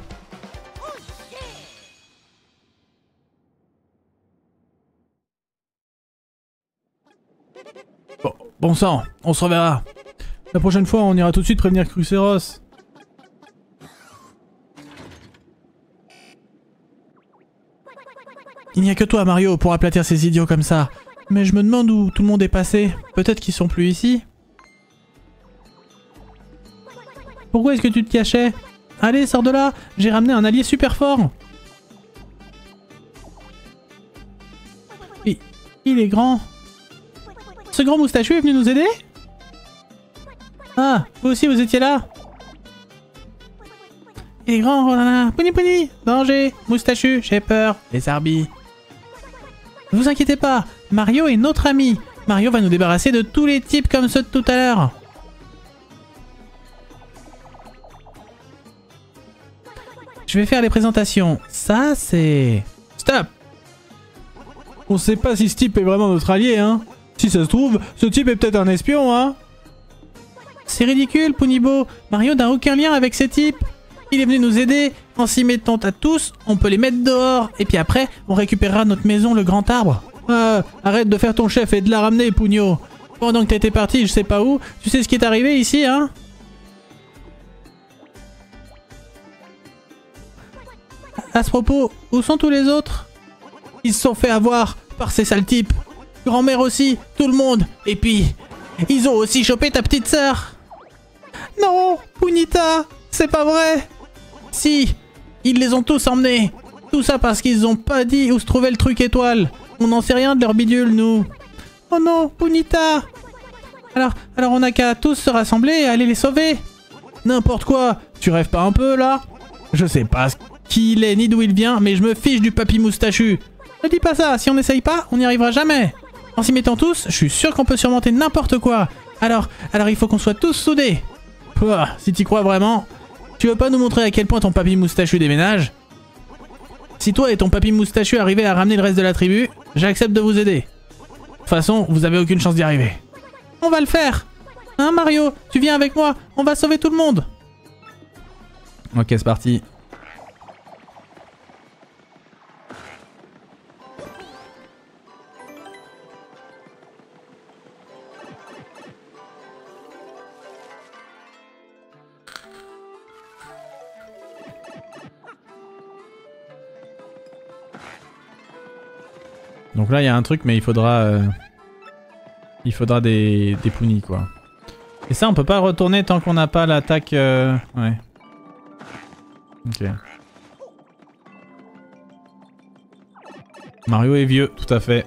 Bon, sang, on se reverra. La prochaine fois, on ira tout de suite prévenir Cruceros. Il n'y a que toi, Mario, pour aplatir ces idiots comme ça. Mais je me demande où tout le monde est passé. Peut-être qu'ils sont plus ici. Pourquoi est-ce que tu te cachais? Allez, sors de là J'ai ramené un allié super fort Il, il est grand. Grand moustachu est venu nous aider? Ah, vous aussi vous étiez là. Il est grand, oh là là pouni. Danger. Moustachu, j'ai peur. Les arbis Ne vous inquiétez pas. Mario est notre ami. Mario va nous débarrasser de tous les types comme ceux de tout à l'heure. Je vais faire les présentations. Ça, c'est... Stop. On sait pas si ce type est vraiment notre allié, hein Si ça se trouve, ce type est peut-être un espion, hein C'est ridicule, Punibo Mario n'a aucun lien avec ces types Il est venu nous aider. En s'y mettant à tous, on peut les mettre dehors. Et puis après, on récupérera notre maison, le grand arbre. Ah, arrête de faire ton chef et de la ramener, Pugno Pendant que t'étais parti, je sais pas où, tu sais ce qui est arrivé ici, hein? À ce propos, où sont tous les autres? Ils se sont fait avoir par ces sales types. Grand-mère aussi, tout le monde. Et puis, ils ont aussi chopé ta petite sœur. Non, Punita, c'est pas vrai. Si, ils les ont tous emmenés. Tout ça parce qu'ils ont pas dit où se trouvait le truc étoile. On n'en sait rien de leur bidule, nous. Oh non, Punita Alors, alors on a qu'à tous se rassembler et aller les sauver. N'importe quoi. Tu rêves pas un peu, là? Je sais pas qui il est ni d'où il vient, mais je me fiche du papy moustachu. Ne dis pas ça, si on n'essaye pas, on n'y arrivera jamais. En s'y mettant tous, je suis sûr qu'on peut surmonter n'importe quoi. Alors, alors il faut qu'on soit tous soudés. Pouah, si t'y crois vraiment, tu veux pas nous montrer à quel point ton papy moustachu déménage? Si toi et ton papy moustachu arrivez à ramener le reste de la tribu, j'accepte de vous aider. De toute façon, vous avez aucune chance d'y arriver. On va le faire Hein Mario Tu viens avec moi On va sauver tout le monde Ok, c'est parti. Donc là, il y a un truc, mais il faudra... euh, Il faudra des, des punis, quoi. Et ça, on peut pas retourner tant qu'on n'a pas l'attaque... euh, Ouais. Ok. Mario est vieux, tout à fait.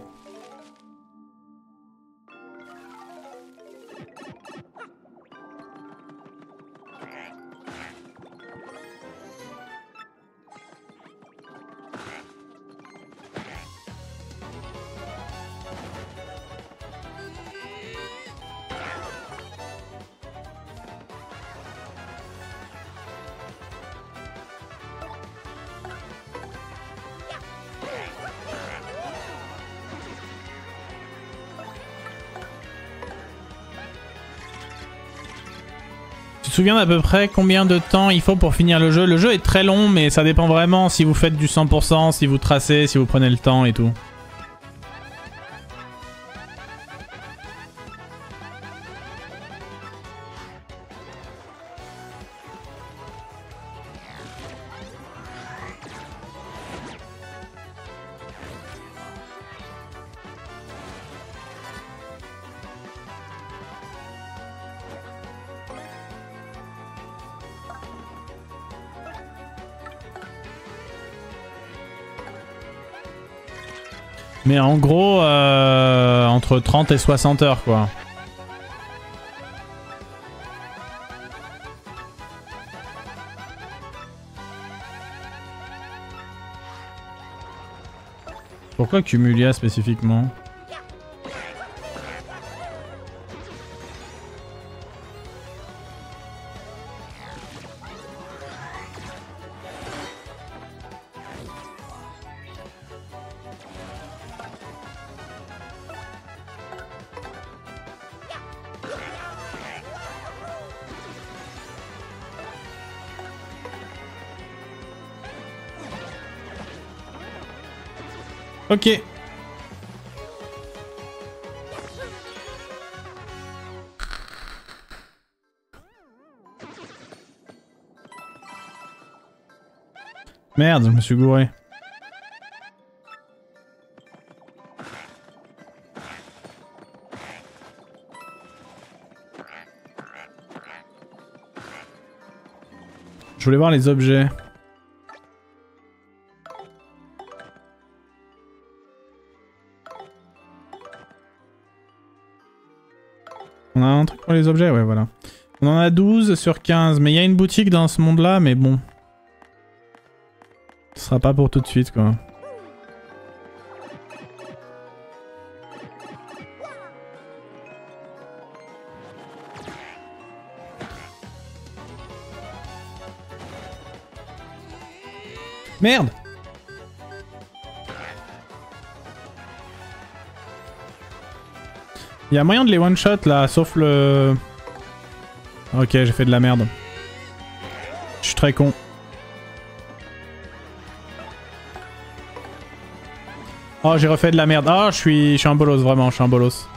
Souviens d'à peu près combien de temps il faut pour finir le jeu Le jeu est très long, mais ça dépend vraiment si vous faites du 100%, si vous tracez, si vous prenez le temps et tout. En gros, euh, entre 30 et 60 heures, quoi. Pourquoi Cumulia spécifiquement? Ok. Merde, je me suis gouré. Je voulais voir les objets. Les objets, ouais, voilà. On en a 12 sur 15, mais il y a une boutique dans ce monde-là, mais bon. Ce sera pas pour tout de suite, quoi. Merde Il y a moyen de les one-shot là, sauf le... Ok, j'ai fait de la merde. Je suis très con. Oh, j'ai refait de la merde. Oh, je suis, je suis un bolos, vraiment, je suis un bolos.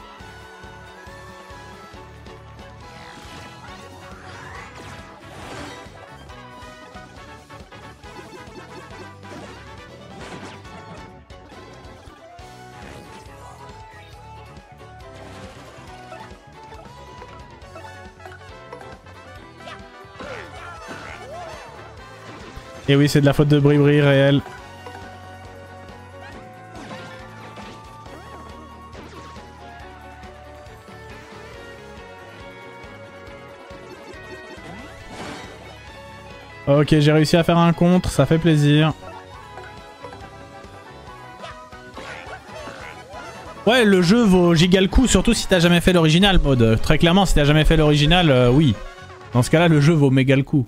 Et oui, c'est de la faute de Bribri réel. Ok, j'ai réussi à faire un contre, ça fait plaisir. Ouais, le jeu vaut giga coup, surtout si t'as jamais fait l'original, mode. Très clairement, si t'as jamais fait l'original, euh, oui. Dans ce cas-là, le jeu vaut méga le coup.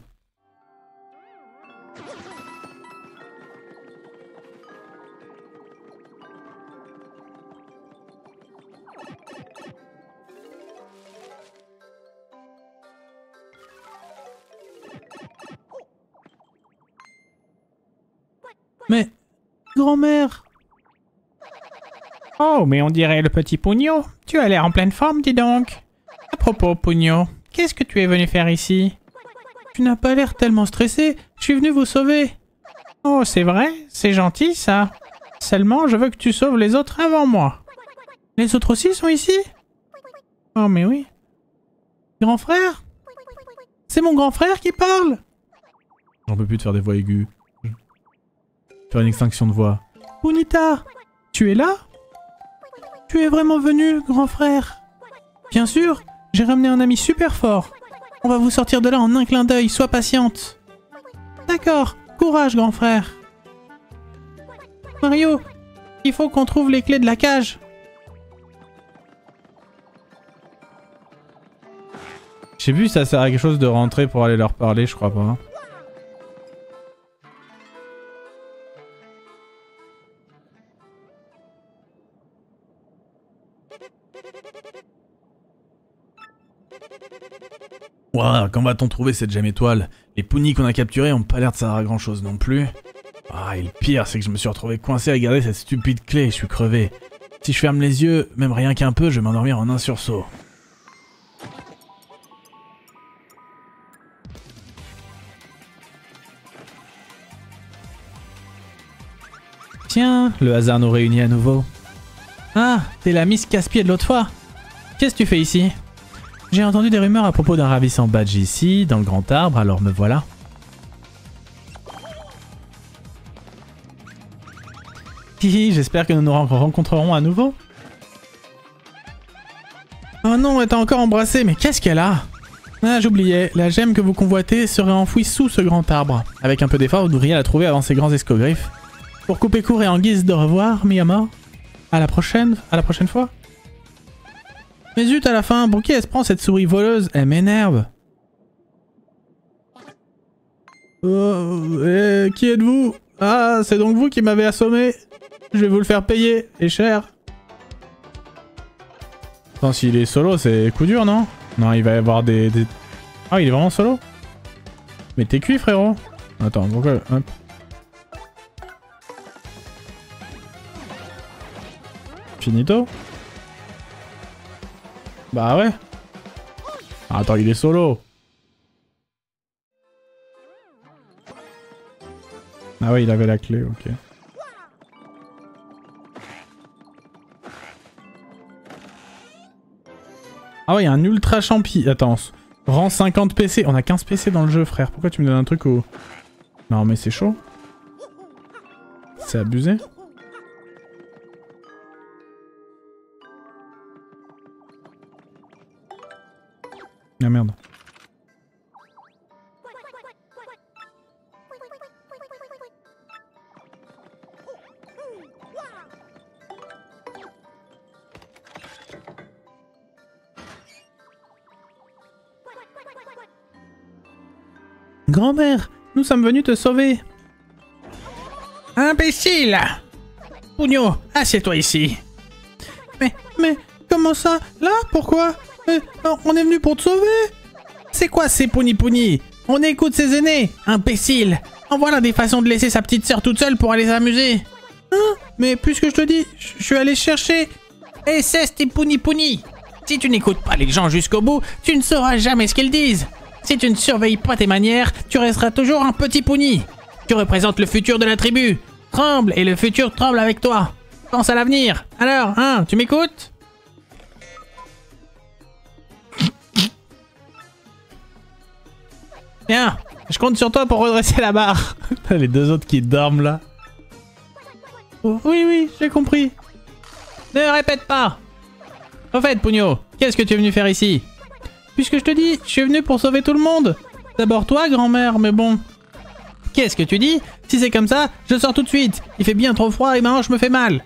Mais on dirait le petit Pugno. Tu as l'air en pleine forme, dis donc. À propos, Pugno, qu'est-ce que tu es venu faire ici? Tu n'as pas l'air tellement stressé. Je suis venu vous sauver. Oh, c'est vrai C'est gentil, ça. Seulement, je veux que tu sauves les autres avant moi. Les autres aussi sont ici? Oh, mais oui. Grand frère? C'est mon grand frère qui parle J'en peux plus de faire des voix aiguës. Faire une extinction de voix. Unita Tu es là? Tu es vraiment venu, grand frère? Bien sûr, j'ai ramené un ami super fort. On va vous sortir de là en un clin d'œil, sois patiente. D'accord, courage, grand frère. Mario, il faut qu'on trouve les clés de la cage. Je sais plus ça sert à quelque chose de rentrer pour aller leur parler, je crois pas. Quand va-t-on trouver cette gemme étoile? Les punis qu'on a capturés ont pas l'air de servir grand chose non plus. Ah, et le pire, c'est que je me suis retrouvé coincé à garder cette stupide clé, je suis crevé. Si je ferme les yeux, même rien qu'un peu, je vais m'endormir en un sursaut. Tiens, le hasard nous réunit à nouveau. Ah, t'es la Miss Caspier de l'autre fois? Qu'est-ce que tu fais ici? J'ai entendu des rumeurs à propos d'un ravissant badge ici, dans le grand arbre, alors me voilà. Hihi, j'espère que nous nous rencontrerons à nouveau. Oh non, elle encore embrassé, mais qu'est-ce qu'elle a? Ah, j'oubliais, la gemme que vous convoitez serait enfouie sous ce grand arbre. Avec un peu d'effort, vous devriez la trouver avant ces grands escogriffes. Pour couper court et en guise de revoir, Miyama. À la prochaine, à la prochaine fois. Mais zut, à la fin, pour qui elle se prend cette souris voleuse? Elle m'énerve. Oh, eh, qui êtes-vous? Ah, c'est donc vous qui m'avez assommé. Je vais vous le faire payer, et cher. Attends, s'il est solo, c'est coup dur, non? Non, il va y avoir des, des... Ah, il est vraiment solo? Mais t'es cuit, frérot. Attends, pourquoi... Hop. Finito? Bah ouais. Attends, il est solo. Ah ouais, il avait la clé, ok. Ah ouais, il y a un ultra champi. Attends, rang 50 PC. On a 15 PC dans le jeu, frère. Pourquoi tu me donnes un truc au... Non, mais c'est chaud. C'est abusé. Ah merde. Grand-mère, nous sommes venus te sauver. Imbécile Pugno, assieds-toi ici. Mais, mais, comment ça? Là? Pourquoi? Euh, On est venu pour te sauver. C'est quoi ces pouni On écoute ses aînés Imbécile En voilà des façons de laisser sa petite sœur toute seule pour aller s'amuser. Hein? Mais puisque je te dis, je suis allé chercher... Et cesse tes pouni. Si tu n'écoutes pas les gens jusqu'au bout, tu ne sauras jamais ce qu'ils disent. Si tu ne surveilles pas tes manières, tu resteras toujours un petit pouni. Tu représentes le futur de la tribu. Tremble et le futur tremble avec toi. Pense à l'avenir. Alors, hein, tu m'écoutes? Bien, Je compte sur toi pour redresser la barre. Les deux autres qui dorment là. Oh, oui, oui, j'ai compris. Ne répète pas. Au fait, Pugno, qu'est-ce que tu es venu faire ici? Puisque je te dis, je suis venu pour sauver tout le monde. D'abord toi, grand-mère, mais bon. Qu'est-ce que tu dis? Si c'est comme ça, je sors tout de suite. Il fait bien trop froid et ma hanche me fait mal.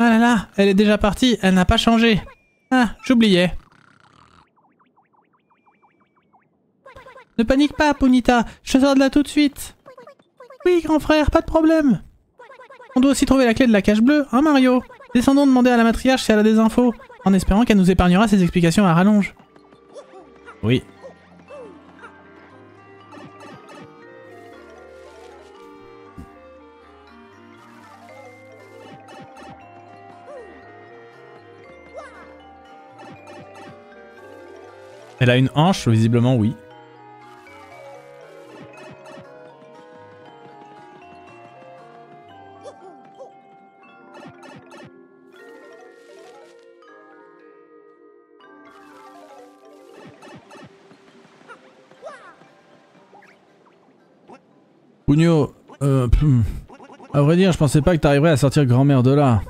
Ah là là, elle est déjà partie, elle n'a pas changé. Ah, j'oubliais. Ne panique pas, Punita, je sors de là tout de suite. Oui, grand frère, pas de problème. On doit aussi trouver la clé de la cage bleue, hein Mario? Descendons demander à la matriarche si elle a des infos, en espérant qu'elle nous épargnera ses explications à rallonge. Oui. Elle a une hanche, visiblement oui. Pugno, euh, à vrai dire, je pensais pas que t'arriverais à sortir grand-mère de là.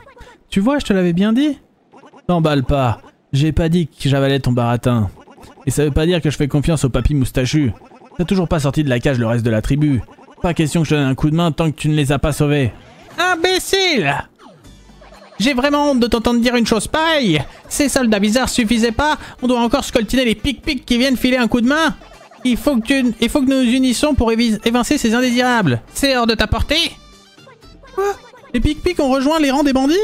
Tu vois, je te l'avais bien dit? T'emballe pas, j'ai pas dit que j'avalais ton baratin. Et ça veut pas dire que je fais confiance au papy moustachu. T'as toujours pas sorti de la cage le reste de la tribu. Pas question que je donne un coup de main tant que tu ne les as pas sauvés. Imbécile J'ai vraiment honte de t'entendre dire une chose pareille Ces soldats bizarres suffisaient pas On doit encore scoltiner les pic-pics qui viennent filer un coup de main il faut que, nous nous unissions pour évincer ces indésirables. C'est hors de ta portée Quoi? Les pic-pics ont rejoint les rangs des bandits?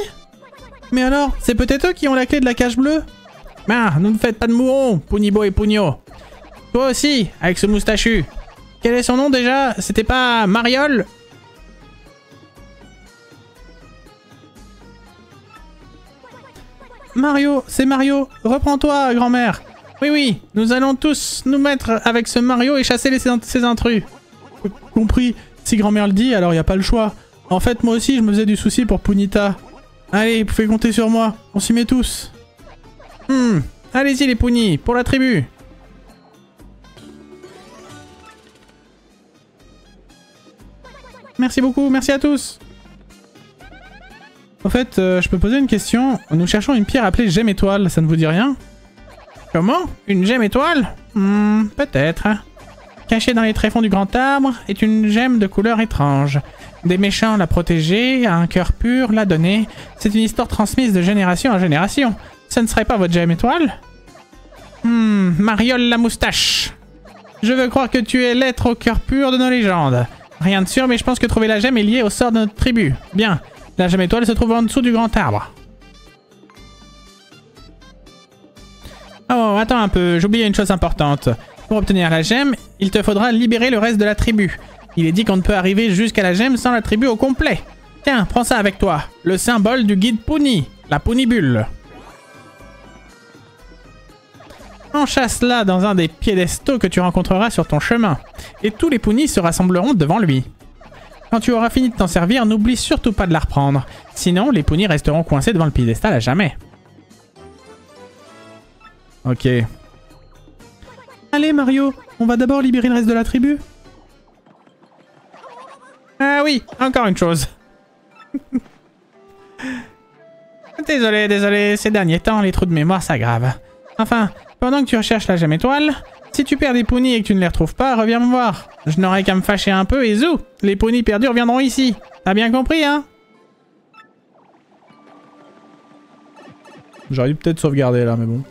Mais alors, c'est peut-être eux qui ont la clé de la cage bleue? Ah, ne nous faites pas de mourons, Punibo et Pugno. Toi aussi, avec ce moustachu. Quel est son nom déjà? C'était pas Mariol Mario, c'est Mario. Reprends-toi, grand-mère. Oui, oui, nous allons tous nous mettre avec ce Mario et chasser ces intrus. Compris, si grand-mère le dit, alors il a pas le choix. En fait, moi aussi, je me faisais du souci pour Punita. Allez, vous pouvez compter sur moi, on s'y met tous. Hmm, allez-y les Punis, pour la tribu. Merci beaucoup, merci à tous. Au fait, euh, je peux poser une question. Nous cherchons une pierre appelée Gemme Étoile, ça ne vous dit rien? Comment? Une gemme étoile? Hmm, peut-être. Cachée dans les tréfonds du grand arbre est une gemme de couleur étrange. Des méchants la protéger, un cœur pur la donner. C'est une histoire transmise de génération en génération. Ce ne serait pas votre gemme étoile Hmm, Mariole la moustache. Je veux croire que tu es l'être au cœur pur de nos légendes. Rien de sûr, mais je pense que trouver la gemme est lié au sort de notre tribu. Bien, la gemme étoile se trouve en dessous du grand arbre. Oh, attends un peu, j'oubliais une chose importante. Pour obtenir la gemme, il te faudra libérer le reste de la tribu. Il est dit qu'on ne peut arriver jusqu'à la gemme sans la tribu au complet. Tiens, prends ça avec toi. Le symbole du guide Puni, la Punibule. Enchasse-la dans un des piédestaux que tu rencontreras sur ton chemin. Et tous les Punis se rassembleront devant lui. Quand tu auras fini de t'en servir, n'oublie surtout pas de la reprendre. Sinon, les Punis resteront coincés devant le piédestal à jamais. Ok. Allez Mario, on va d'abord libérer le reste de la tribu. Ah oui, encore une chose. désolé, désolé, ces derniers temps, les trous de mémoire s'aggravent. Enfin, pendant que tu recherches la gemme étoile, si tu perds des ponis et que tu ne les retrouves pas, reviens me voir. Je n'aurai qu'à me fâcher un peu et zou, les ponis perdus reviendront ici. T'as bien compris, hein? J'aurais dû peut-être sauvegarder là, mais bon.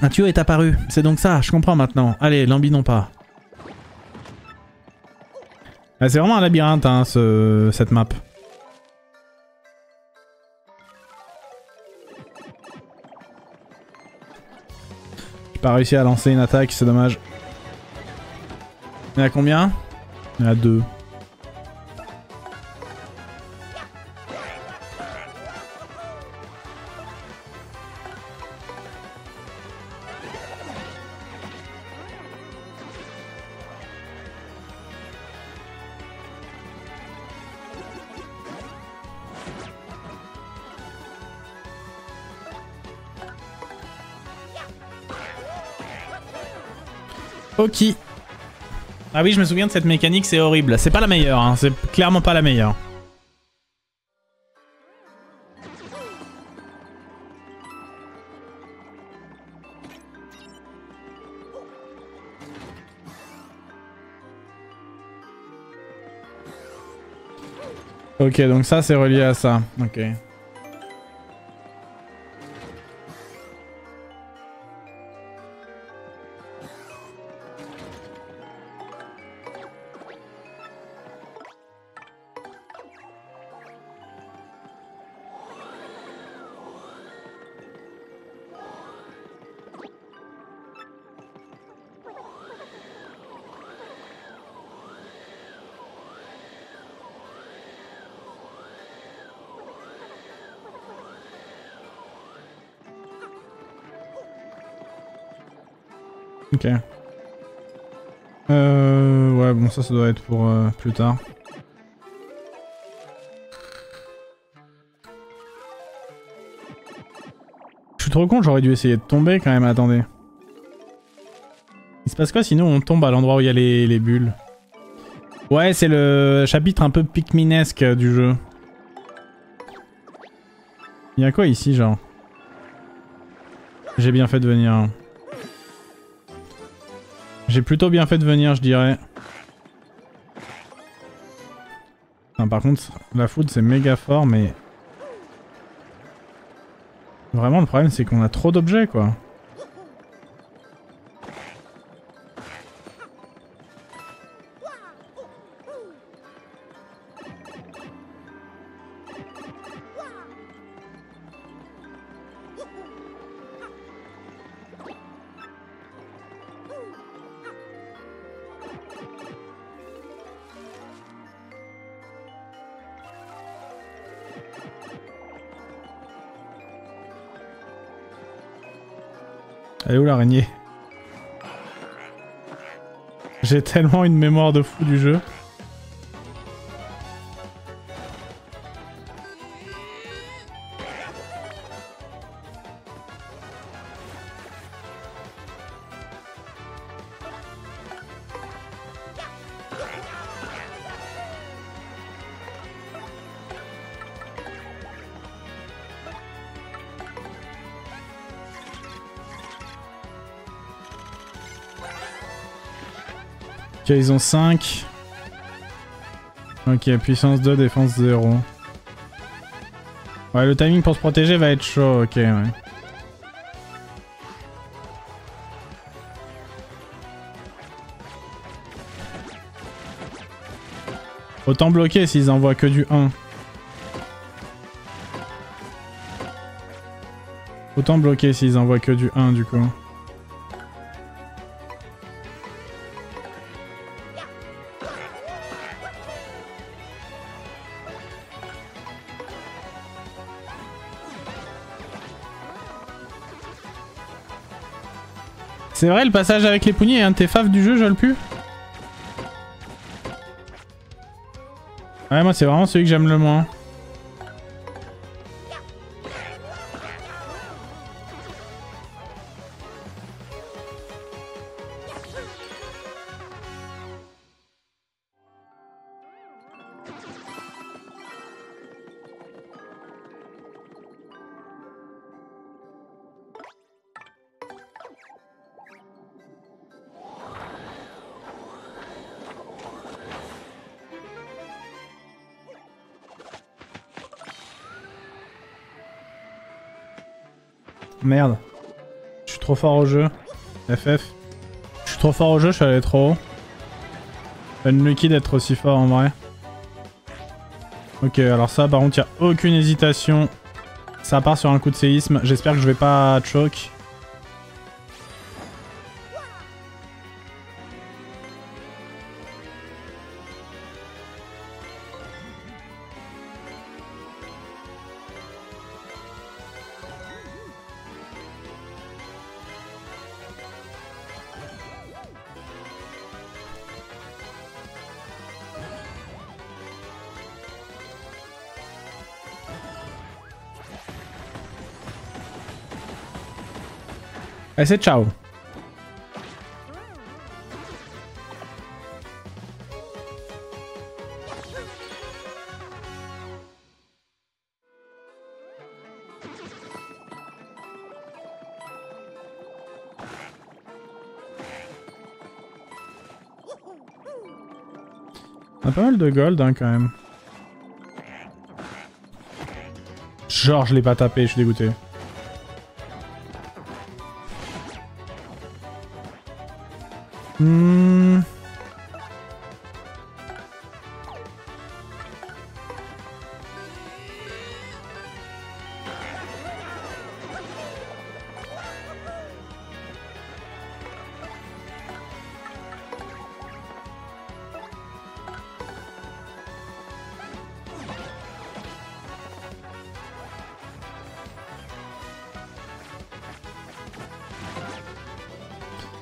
Un tuyau est apparu. C'est donc ça, je comprends maintenant. Allez, l'ambinons pas. Ah, c'est vraiment un labyrinthe, hein, ce... cette map. J'ai pas réussi à lancer une attaque, c'est dommage. Il y en a combien? Il y en a deux. Ok. Ah oui, je me souviens de cette mécanique, c'est horrible. C'est pas la meilleure, hein. c'est clairement pas la meilleure. Ok, donc ça c'est relié à ça. Ok. Ok. Euh, ouais, bon, ça, ça doit être pour euh, plus tard. Je suis trop con, j'aurais dû essayer de tomber quand même, attendez. Il se passe quoi sinon on tombe à l'endroit où il y a les, les bulles? Ouais, c'est le chapitre un peu Pikminesque du jeu. Il y a quoi ici, genre? J'ai bien fait de venir. J'ai plutôt bien fait de venir, je dirais. par contre, la foudre c'est méga fort, mais... Vraiment, le problème c'est qu'on a trop d'objets, quoi. J'ai tellement une mémoire de fou du jeu. Ils ont 5. Ok, puissance 2, défense 0. Ouais, le timing pour se protéger va être chaud, ok, ouais. Autant bloquer s'ils envoient que du 1. Autant bloquer s'ils envoient que du 1 du coup. C'est vrai, le passage avec les pougnées est un de tes faves du jeu, je le pu Ouais, moi c'est vraiment celui que j'aime le moins. Merde. Je suis trop fort au jeu. FF. Je suis trop fort au jeu, je suis allé trop haut. Unlucky d'être aussi fort en vrai. Ok, alors ça par contre, il a aucune hésitation. Ça part sur un coup de séisme. J'espère que je vais pas choke. Vai ser tchau. On pas mal de gold hein, quand même. Genre je l'ai pas tapé, je suis dégoûté. Hmm.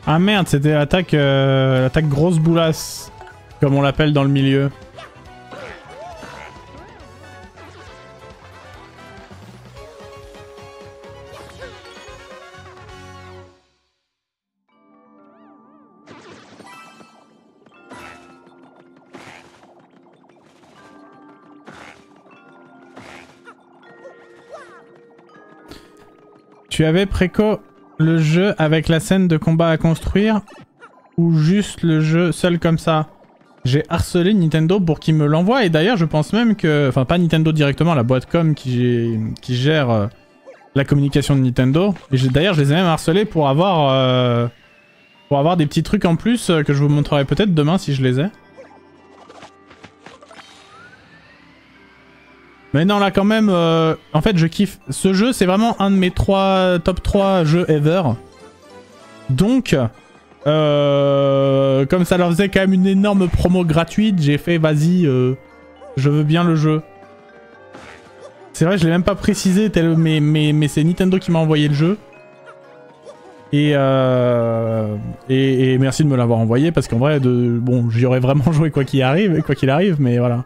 Ah merde, c'était l'attaque euh, grosse boulasse, comme on l'appelle dans le milieu. Tu avais préco le jeu avec la scène de combat à construire ou juste le jeu seul comme ça? J'ai harcelé Nintendo pour qu'il me l'envoie et d'ailleurs je pense même que... Enfin pas Nintendo directement, la boîte com qui, gère euh, la communication de Nintendo. Et d'ailleurs je les ai même harcelés pour avoir... Euh, des petits trucs en plus euh, que je vous montrerai peut-être demain si je les ai. Mais non, là quand même, euh, en fait je kiffe. Ce jeu, c'est vraiment un de mes trois, top 3 jeux ever. Donc, euh, comme ça leur faisait quand même une énorme promo gratuite, j'ai fait vas-y, euh, je veux bien le jeu. C'est vrai, je l'ai même pas précisé, mais, c'est Nintendo qui m'a envoyé le jeu. Et, et, merci de me l'avoir envoyé parce qu'en vrai, bon, j'y aurais vraiment joué quoi qu'il arrive, quoi qu'il arrive, mais voilà.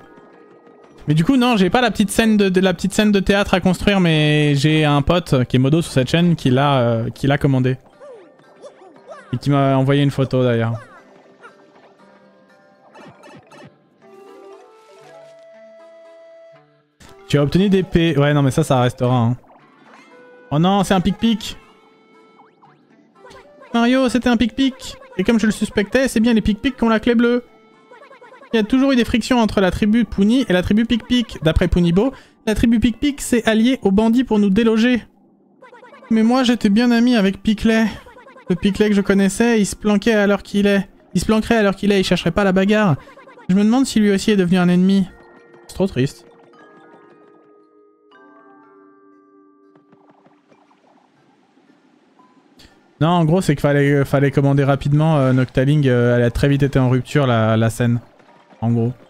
Mais du coup, non, j'ai pas la petite, scène de, la petite scène de théâtre à construire, mais j'ai un pote qui est modo sur cette chaîne qui l'a euh, l'a commandé. Et qui m'a envoyé une photo d'ailleurs. Tu as obtenu des P. Ouais, non, mais ça, ça restera. Hein. Oh non, c'est un pic-pic. Mario, c'était un pic-pic. Et comme je le suspectais, c'est bien les pic-pics qui ont la clé bleue. Il y a toujours eu des frictions entre la tribu Puni et la tribu Pic-Pic. D'après Punibo, la tribu Pic-Pic s'est alliée aux bandits pour nous déloger. Mais moi, j'étais bien ami avec Piclet. Le Piclet que je connaissais, il se planquait l'heure qu'il est. Il se planquerait à l'heure qu'il est, il chercherait pas la bagarre. Je me demande si lui aussi est devenu un ennemi. C'est trop triste. Non, en gros, c'est qu'il fallait, fallait commander rapidement. Euh, Noctaling, euh, elle a très vite été en rupture, la scène en gros.